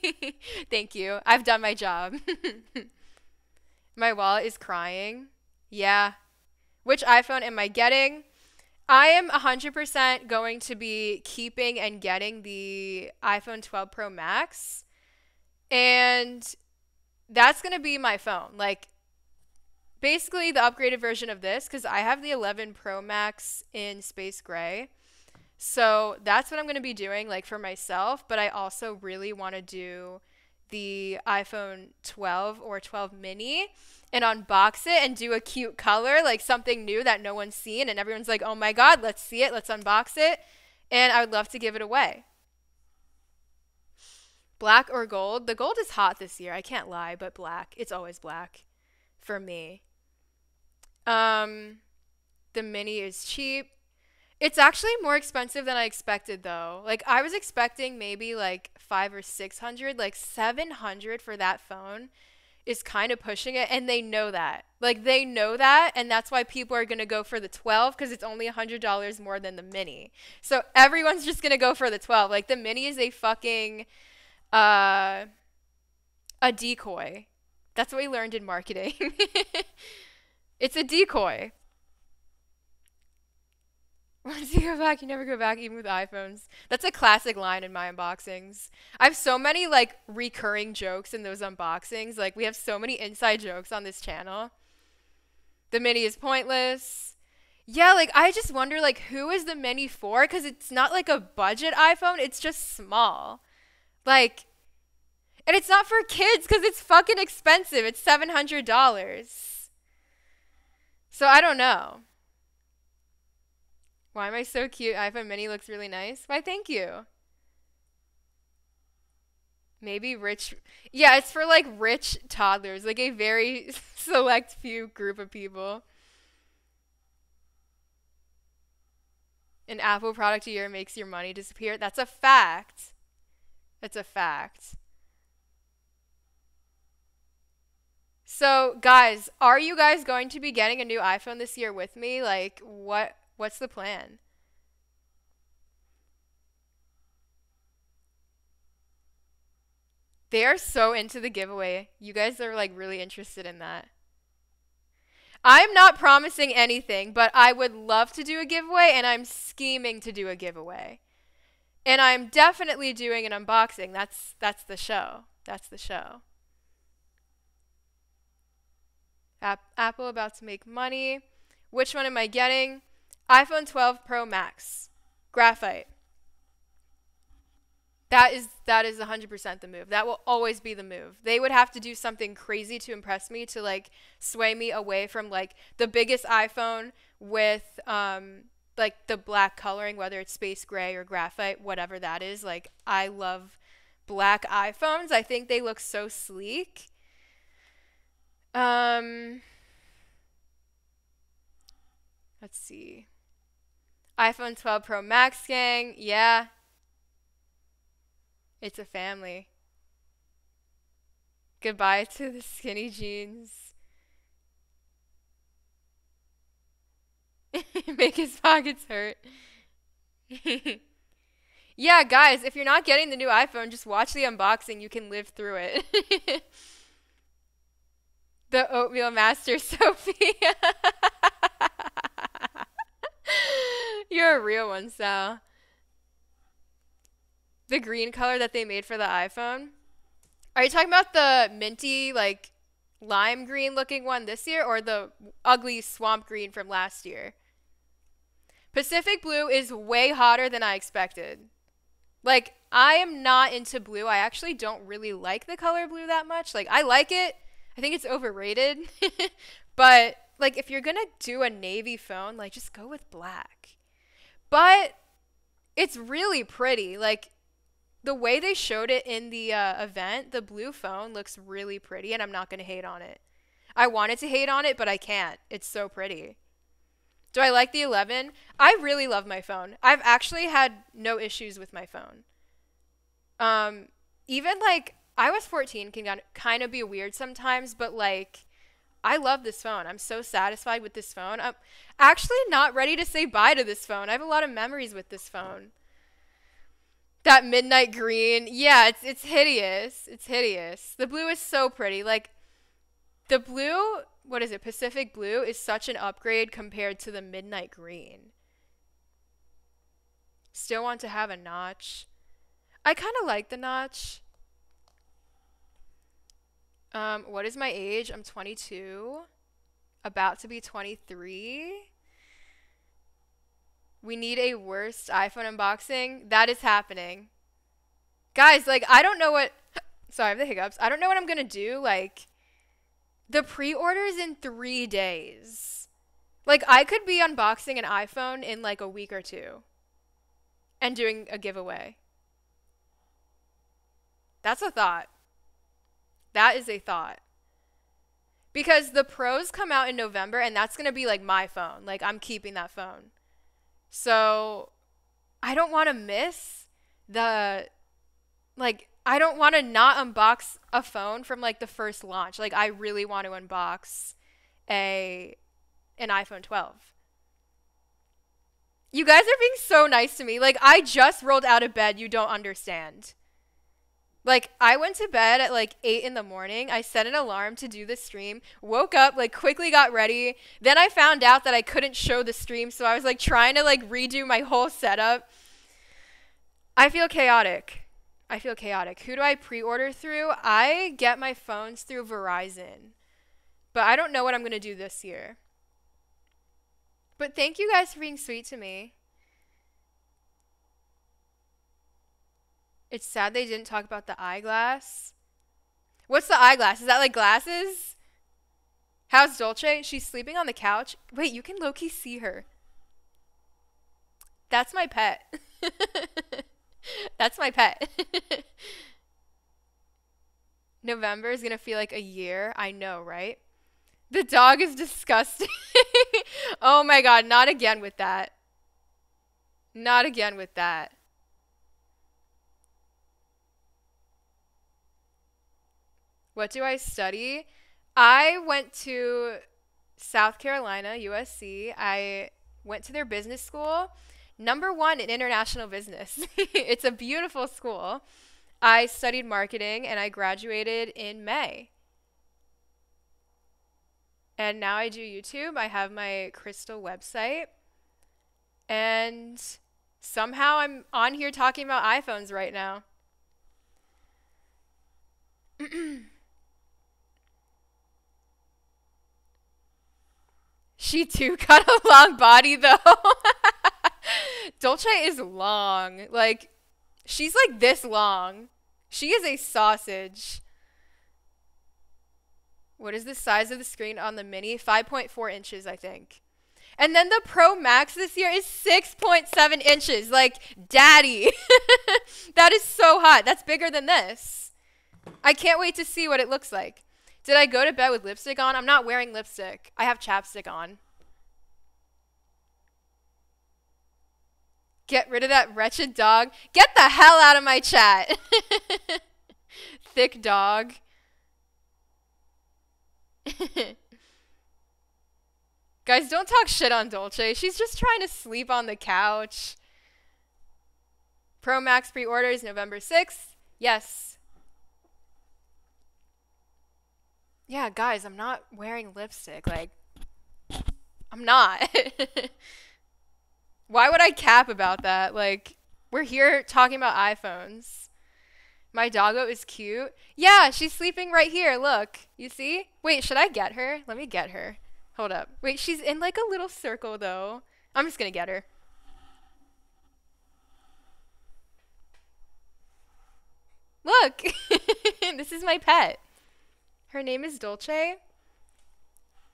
Speaker 1: Thank you. I've done my job. my wallet is crying. Yeah. Which iPhone am I getting? I am 100% going to be keeping and getting the iPhone 12 Pro Max. And that's going to be my phone. Like, basically the upgraded version of this, because I have the 11 Pro Max in Space Gray. So that's what I'm going to be doing, like, for myself. But I also really want to do the iPhone 12 or 12 mini and unbox it and do a cute color, like something new that no one's seen. And everyone's like, oh my God, let's see it, let's unbox it. And I would love to give it away. Black or gold? The gold is hot this year. I can't lie, but black. It's always black for me. Um, the mini is cheap. It's actually more expensive than I expected though. Like I was expecting maybe like 5 or 600, like 700 for that phone is kind of pushing it and they know that. Like they know that and that's why people are going to go for the 12 cuz it's only $100 more than the mini. So everyone's just going to go for the 12. Like the mini is a fucking uh a decoy. That's what we learned in marketing. it's a decoy. Once you go back, you never go back, even with iPhones. That's a classic line in my unboxings. I have so many like recurring jokes in those unboxings. Like we have so many inside jokes on this channel. The mini is pointless. Yeah, like I just wonder like who is the mini for? Because it's not like a budget iPhone. It's just small. Like, and it's not for kids because it's fucking expensive. It's seven hundred dollars. So I don't know. Why am I so cute? iPhone mini looks really nice. Why, thank you. Maybe rich. Yeah, it's for like rich toddlers, like a very select few group of people. An Apple product a year makes your money disappear. That's a fact. That's a fact. So, guys, are you guys going to be getting a new iPhone this year with me? Like, what What's the plan? They are so into the giveaway. You guys are like really interested in that. I'm not promising anything, but I would love to do a giveaway and I'm scheming to do a giveaway. And I'm definitely doing an unboxing. That's that's the show. That's the show. App, Apple about to make money. Which one am I getting? iPhone 12 Pro Max, graphite. That is that is 100% the move. That will always be the move. They would have to do something crazy to impress me to like sway me away from like the biggest iPhone with um like the black coloring whether it's space gray or graphite, whatever that is. Like I love black iPhones. I think they look so sleek. Um Let's see iPhone 12 Pro Max gang. Yeah. It's a family. Goodbye to the skinny jeans. Make his pockets hurt. yeah, guys, if you're not getting the new iPhone, just watch the unboxing. You can live through it. the oatmeal master Sophie. You're a real one, Sal. The green color that they made for the iPhone. Are you talking about the minty, like, lime green looking one this year or the ugly swamp green from last year? Pacific blue is way hotter than I expected. Like, I am not into blue. I actually don't really like the color blue that much. Like, I like it. I think it's overrated. but, like, if you're to do a navy phone, like, just go with black. But it's really pretty. Like the way they showed it in the uh, event, the blue phone looks really pretty, and I'm not to hate on it. I wanted to hate on it, but I can't. It's so pretty. Do I like the 11? I really love my phone. I've actually had no issues with my phone. Um, even like iOS 14 can kind of be weird sometimes, but like I love this phone. I'm so satisfied with this phone. I'm actually not ready to say bye to this phone. I have a lot of memories with this phone. That midnight green. Yeah, it's it's hideous. It's hideous. The blue is so pretty. Like the blue, what is it? Pacific blue is such an upgrade compared to the midnight green. Still want to have a notch. I kind of like the notch. Um, what is my age? I'm 22. About to be 23. We need a worst iPhone unboxing. That is happening. Guys, like, I don't know what. Sorry, I have the hiccups. I don't know what I'm going to do. Like, the pre orders in three days. Like, I could be unboxing an iPhone in like a week or two and doing a giveaway. That's a thought. That is a thought. Because the pros come out in November and that's going to be like my phone. Like I'm keeping that phone. So I don't want to miss the like I don't want to not unbox a phone from like the first launch. Like I really want to unbox a an iPhone 12. You guys are being so nice to me. Like I just rolled out of bed. You don't understand. Like I went to bed at like 8 in the morning. I set an alarm to do the stream. Woke up, like quickly got ready. Then I found out that I couldn't show the stream, so I was like trying to like redo my whole setup. I feel chaotic. I feel chaotic. Who do I pre-order through? I get my phones through Verizon. But I don't know what I'm going to do this year. But thank you guys for being sweet to me. It's sad they didn't talk about the eyeglass. What's the eyeglass? Is that like glasses? How's Dolce? She's sleeping on the couch. Wait, you can low key see her. That's my pet. That's my pet. November is going to feel like a year. I know, right? The dog is disgusting. oh my god, not again with that. Not again with that. What do I study? I went to South Carolina, USC. I went to their business school. Number one in international business. it's a beautiful school. I studied marketing and I graduated in May. And now I do YouTube. I have my Crystal website. And somehow I'm on here talking about iPhones right now. she too got a long body though. Dolce is long. Like, she's like this long. She is a sausage. What is the size of the screen on the Mini? 5.4 inches, I think. And then the Pro Max this year is 6.7 inches. Like, daddy. that is so hot. That's bigger than this. I can't wait to see what it looks like. Did I go to bed with lipstick on? I'm not wearing lipstick. I have chapstick on. Get rid of that wretched dog. Get the hell out of my chat. Thick dog. Guys, don't talk shit on Dolce. She's just trying to sleep on the couch. Pro Max pre orders November 6th. Yes. Yeah, guys, I'm not wearing lipstick. Like, I'm not. Why would I cap about that? Like, we're here talking about iPhones. My doggo is cute. Yeah, she's sleeping right here. Look. You see? Wait, should I get her? Let me get her. Hold up. Wait, she's in like a little circle though. I'm just gonna get her. Look! this is my pet. Her name is Dolce.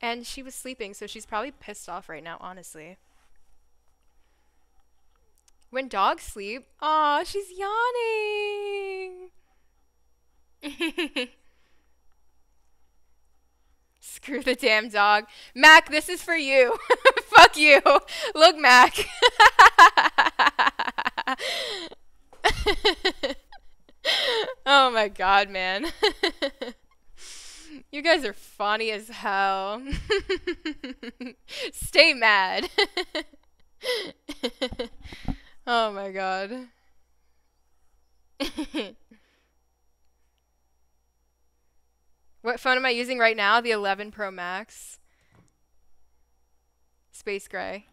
Speaker 1: And she was sleeping, so she's probably pissed off right now, honestly. When dogs sleep, aw, she's yawning. Screw the damn dog. Mac, this is for you. Fuck you. Look, Mac. oh my god, man. You guys are funny as hell. Stay mad. Oh my god. what phone am I using right now? The 11 Pro Max. Space Gray.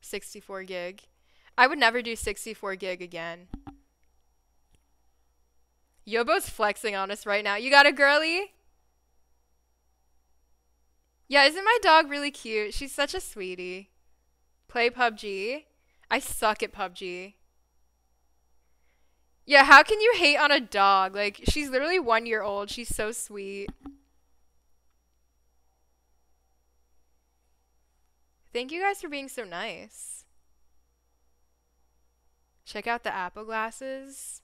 Speaker 1: 64 gig. I would never do 64 gig again. Yobo's flexing on us right now. You got a girly? Yeah, isn't my dog really cute? She's such a sweetie. Play PUBG. I suck at PUBG. Yeah, how can you hate on a dog? Like, she's literally one year old. She's so sweet. Thank you guys for being so nice. Check out the Apple glasses.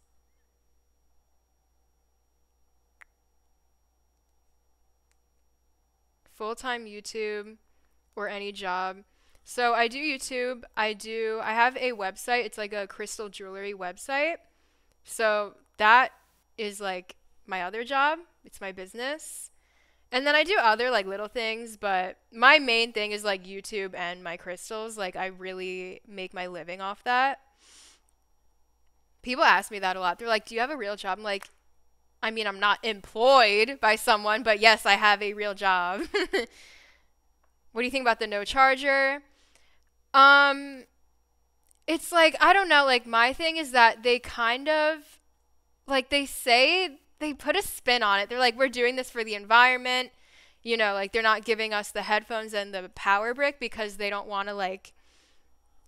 Speaker 1: Full time YouTube or any job. So I do YouTube. I do. I have a website. It's like a crystal jewelry website. So that is like my other job. It's my business. And then I do other like little things, but my main thing is like YouTube and my crystals. Like I really make my living off that. People ask me that a lot. They're like, "Do you have a real job?" I'm like, I mean, I'm not employed by someone, but yes, I have a real job. what do you think about the no charger? Um it's like I don't know, like my thing is that they kind of like they say they put a spin on it. They're like we're doing this for the environment. You know, like they're not giving us the headphones and the power brick because they don't want to like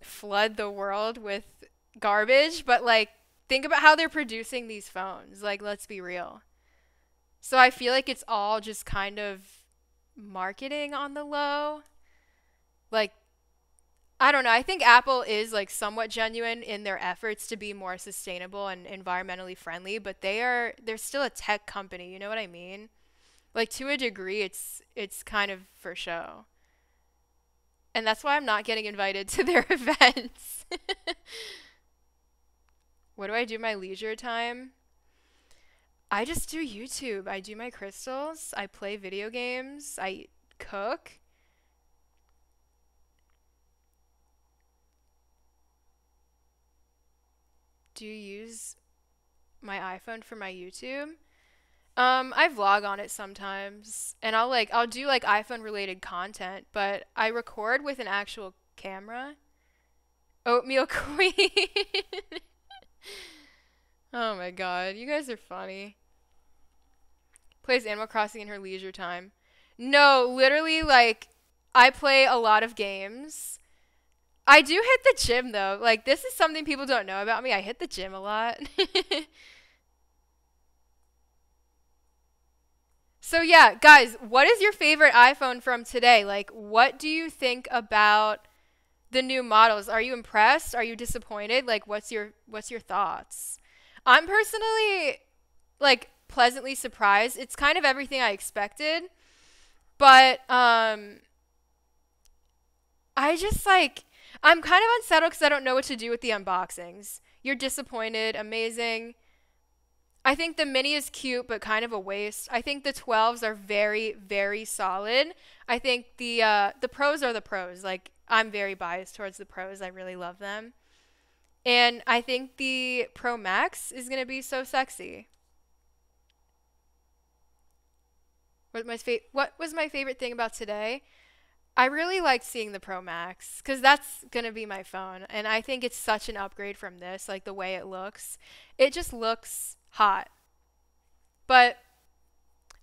Speaker 1: flood the world with garbage, but like think about how they're producing these phones. Like let's be real. So I feel like it's all just kind of marketing on the low. Like I don't know. I think Apple is like somewhat genuine in their efforts to be more sustainable and environmentally friendly, but they are they're still a tech company, you know what I mean? Like to a degree it's it's kind of for show. And that's why I'm not getting invited to their events. what do I do my leisure time? I just do YouTube. I do my crystals, I play video games, I cook. do you use my iPhone for my YouTube? Um, I vlog on it sometimes, and I'll like I'll do like iPhone related content, but I record with an actual camera. Oatmeal Queen. oh my god, you guys are funny. Plays Animal Crossing in her leisure time. No, literally like I play a lot of games I do hit the gym though. Like this is something people don't know about me. I hit the gym a lot. so yeah, guys, what is your favorite iPhone from today? Like what do you think about the new models? Are you impressed? Are you disappointed? Like what's your what's your thoughts? I'm personally like pleasantly surprised. It's kind of everything I expected. But um I just like I'm kind of unsettled because I don't know what to do with the unboxings. You're disappointed. Amazing. I think the mini is cute, but kind of a waste. I think the 12s are very, very solid. I think the uh, the pros are the pros. Like I'm very biased towards the pros. I really love them, and I think the Pro Max is gonna be so sexy. What my fa- What was my favorite thing about today? I really like seeing the Pro Max because that's going to be my phone. And I think it's such an upgrade from this, like the way it looks. It just looks hot. But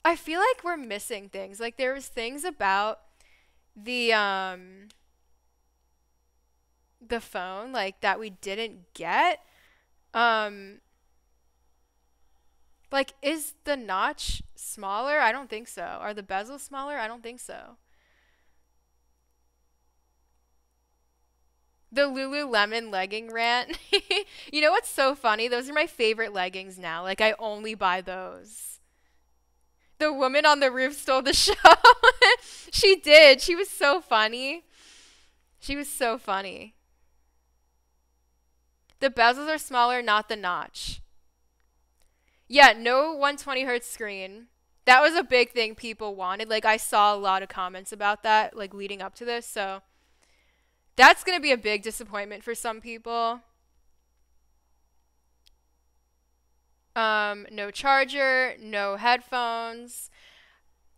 Speaker 1: I feel like we're missing things. Like there was things about the um the phone like that we didn't get. Um like is the notch smaller? I don't think so. Are the bezels smaller? I don't think so. The Lululemon legging rant. you know what's so funny? Those are my favorite leggings now. Like I only buy those. The woman on the roof stole the show. she did. She was so funny. She was so funny. The bezels are smaller, not the notch. Yeah, no 120 hertz screen. That was a big thing people wanted. Like I saw a lot of comments about that like leading up to this, so that's going to be a big disappointment for some people. Um, no charger, no headphones.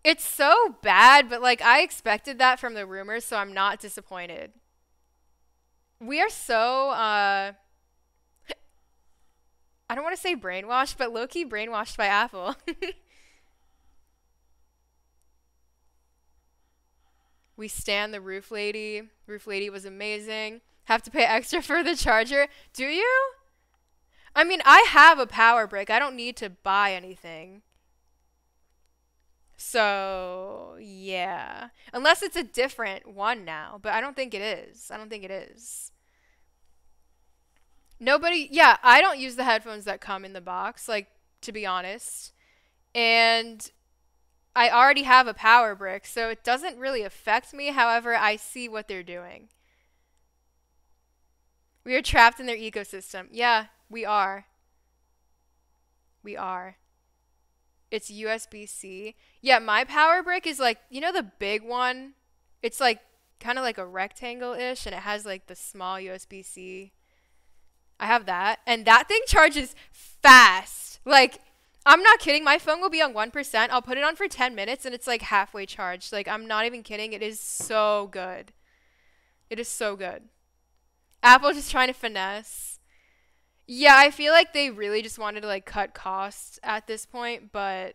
Speaker 1: It's so bad, but like I expected that from the rumors, so I'm not disappointed. We are so uh I don't want to say brainwashed, but low key brainwashed by Apple. We stand the roof lady. Roof lady was amazing. Have to pay extra for the charger. Do you? I mean, I have a power brick. I don't need to buy anything. So, yeah. Unless it's a different one now, but I don't think it is. I don't think it is. Nobody, yeah, I don't use the headphones that come in the box, like, to be honest. And I already have a power brick, so it doesn't really affect me. However, I see what they're doing. We are trapped in their ecosystem. Yeah, we are. We are. It's USB C. Yeah, my power brick is like, you know, the big one? It's like kind of like a rectangle ish and it has like the small USB C. I have that. And that thing charges fast. Like, I'm not kidding. My phone will be on 1%. I'll put it on for 10 minutes and it's like halfway charged. Like, I'm not even kidding. It is so good. It is so good. Apple just trying to finesse. Yeah, I feel like they really just wanted to like cut costs at this point, but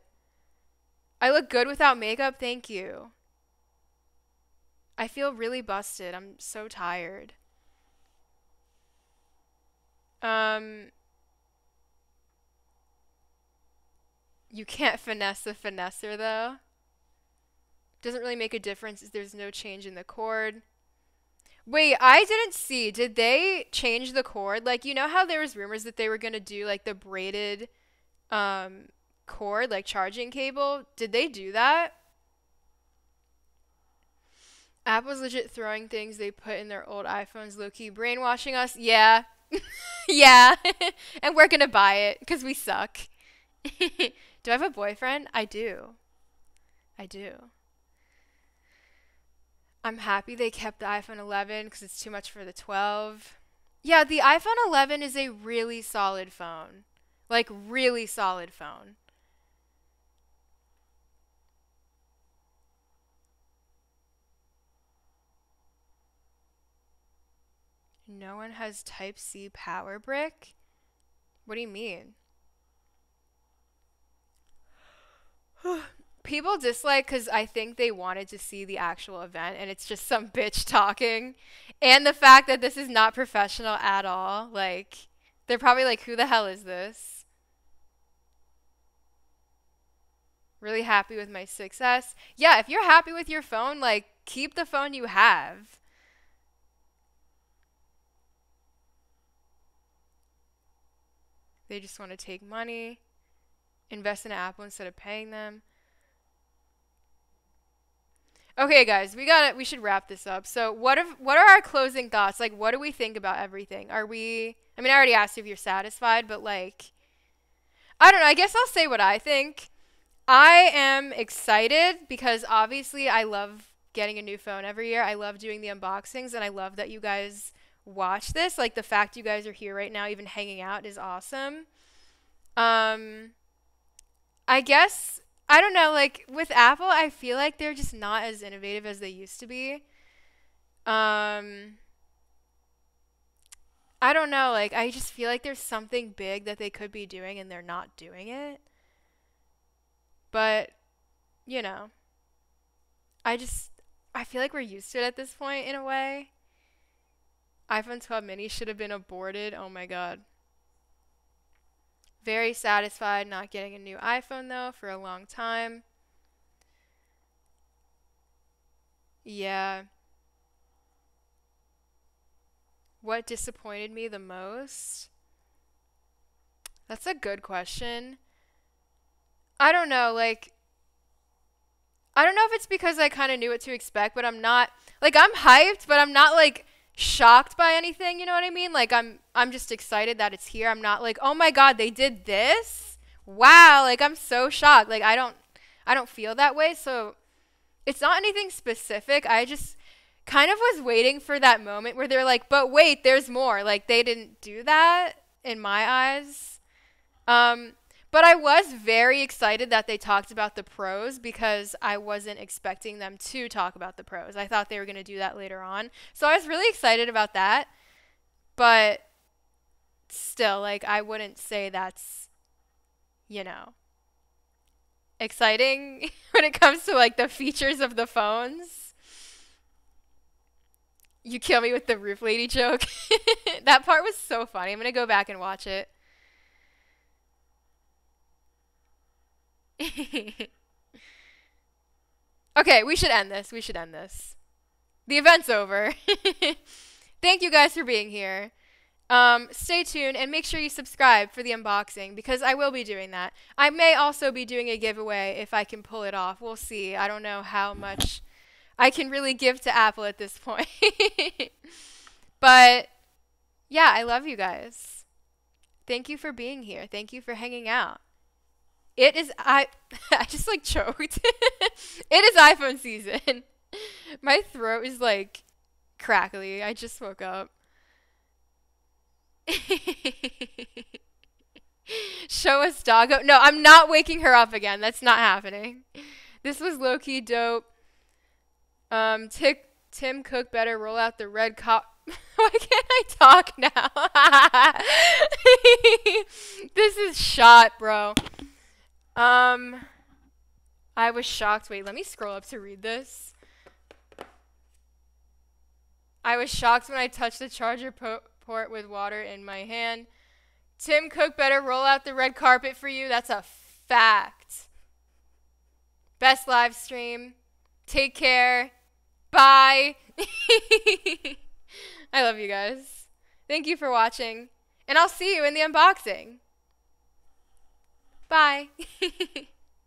Speaker 1: I look good without makeup. Thank you. I feel really busted. I'm so tired. Um You can't finesse a finesser though. Doesn't really make a difference. There's no change in the cord. Wait, I didn't see. Did they change the cord? Like, you know how there was rumors that they were gonna do like the braided um cord, like charging cable? Did they do that? Apple's legit throwing things they put in their old iPhones, low key brainwashing us. Yeah. yeah. and we're gonna buy it because we suck. do I have a boyfriend? I do. I do. I'm happy they kept the iPhone 11 because it's too much for the 12. Yeah, the iPhone 11 is a really solid phone. Like, really solid phone. No one has Type C power brick? What do you mean? people dislike because I think they wanted to see the actual event and it's just some bitch talking. And the fact that this is not professional at all. Like, they're probably like, who the hell is this? Really happy with my success. Yeah, if you're happy with your phone, like, keep the phone you have. They just want to take money, invest in Apple instead of paying them. Okay, guys, we got it. We should wrap this up. So, what if what are our closing thoughts? Like, what do we think about everything? Are we? I mean, I already asked you if you're satisfied, but like, I don't know. I guess I'll say what I think. I am excited because obviously I love getting a new phone every year. I love doing the unboxings, and I love that you guys watch this. Like the fact you guys are here right now, even hanging out, is awesome. Um, I guess I don't know, like with Apple, I feel like they're just not as innovative as they used to be. Um I don't know, like I just feel like there's something big that they could be doing and they're not doing it. But you know, I just I feel like we're used to it at this point in a way. iPhone 12 mini should have been aborted. Oh my god. Very satisfied not getting a new iPhone though for a long time. Yeah. What disappointed me the most? That's a good question. I don't know, like I don't know if it's because I kind of knew what to expect, but I'm not like I'm hyped, but I'm not like shocked by anything, you know what I mean? Like I'm I'm just excited that it's here. I'm not like, "Oh my god, they did this?" Wow, like I'm so shocked. Like I don't I don't feel that way. So it's not anything specific. I just kind of was waiting for that moment where they're like, "But wait, there's more." Like they didn't do that in my eyes. Um but I was very excited that they talked about the pros because I wasn't expecting them to talk about the pros. I thought they were going to do that later on. So I was really excited about that. But still, like, I wouldn't say that's, you know, exciting when it comes to, like, the features of the phones. You kill me with the roof lady joke. that part was so funny. I'm going to go back and watch it. okay, we should end this. We should end this. The event's over. Thank you guys for being here. Um, stay tuned and make sure you subscribe for the unboxing because I will be doing that. I may also be doing a giveaway if I can pull it off. We'll see. I don't know how much I can really give to Apple at this point. but yeah, I love you guys. Thank you for being here. Thank you for hanging out. It is I I just like choked. it is iPhone season. My throat is like crackly. I just woke up. Show us doggo. No, I'm not waking her up again. That's not happening. This was low key dope. Um, Tick, Tim Cook better roll out the red cop. Why can't I talk now? this is shot, bro. Um, I was shocked. Wait, let me scroll up to read this. I was shocked when I touched the charger po- port with water in my hand. Tim Cook better roll out the red carpet for you. That's a fact. Best live stream. Take care. Bye. I love you guys. Thank you for watching. And I'll see you in the unboxing. Bye.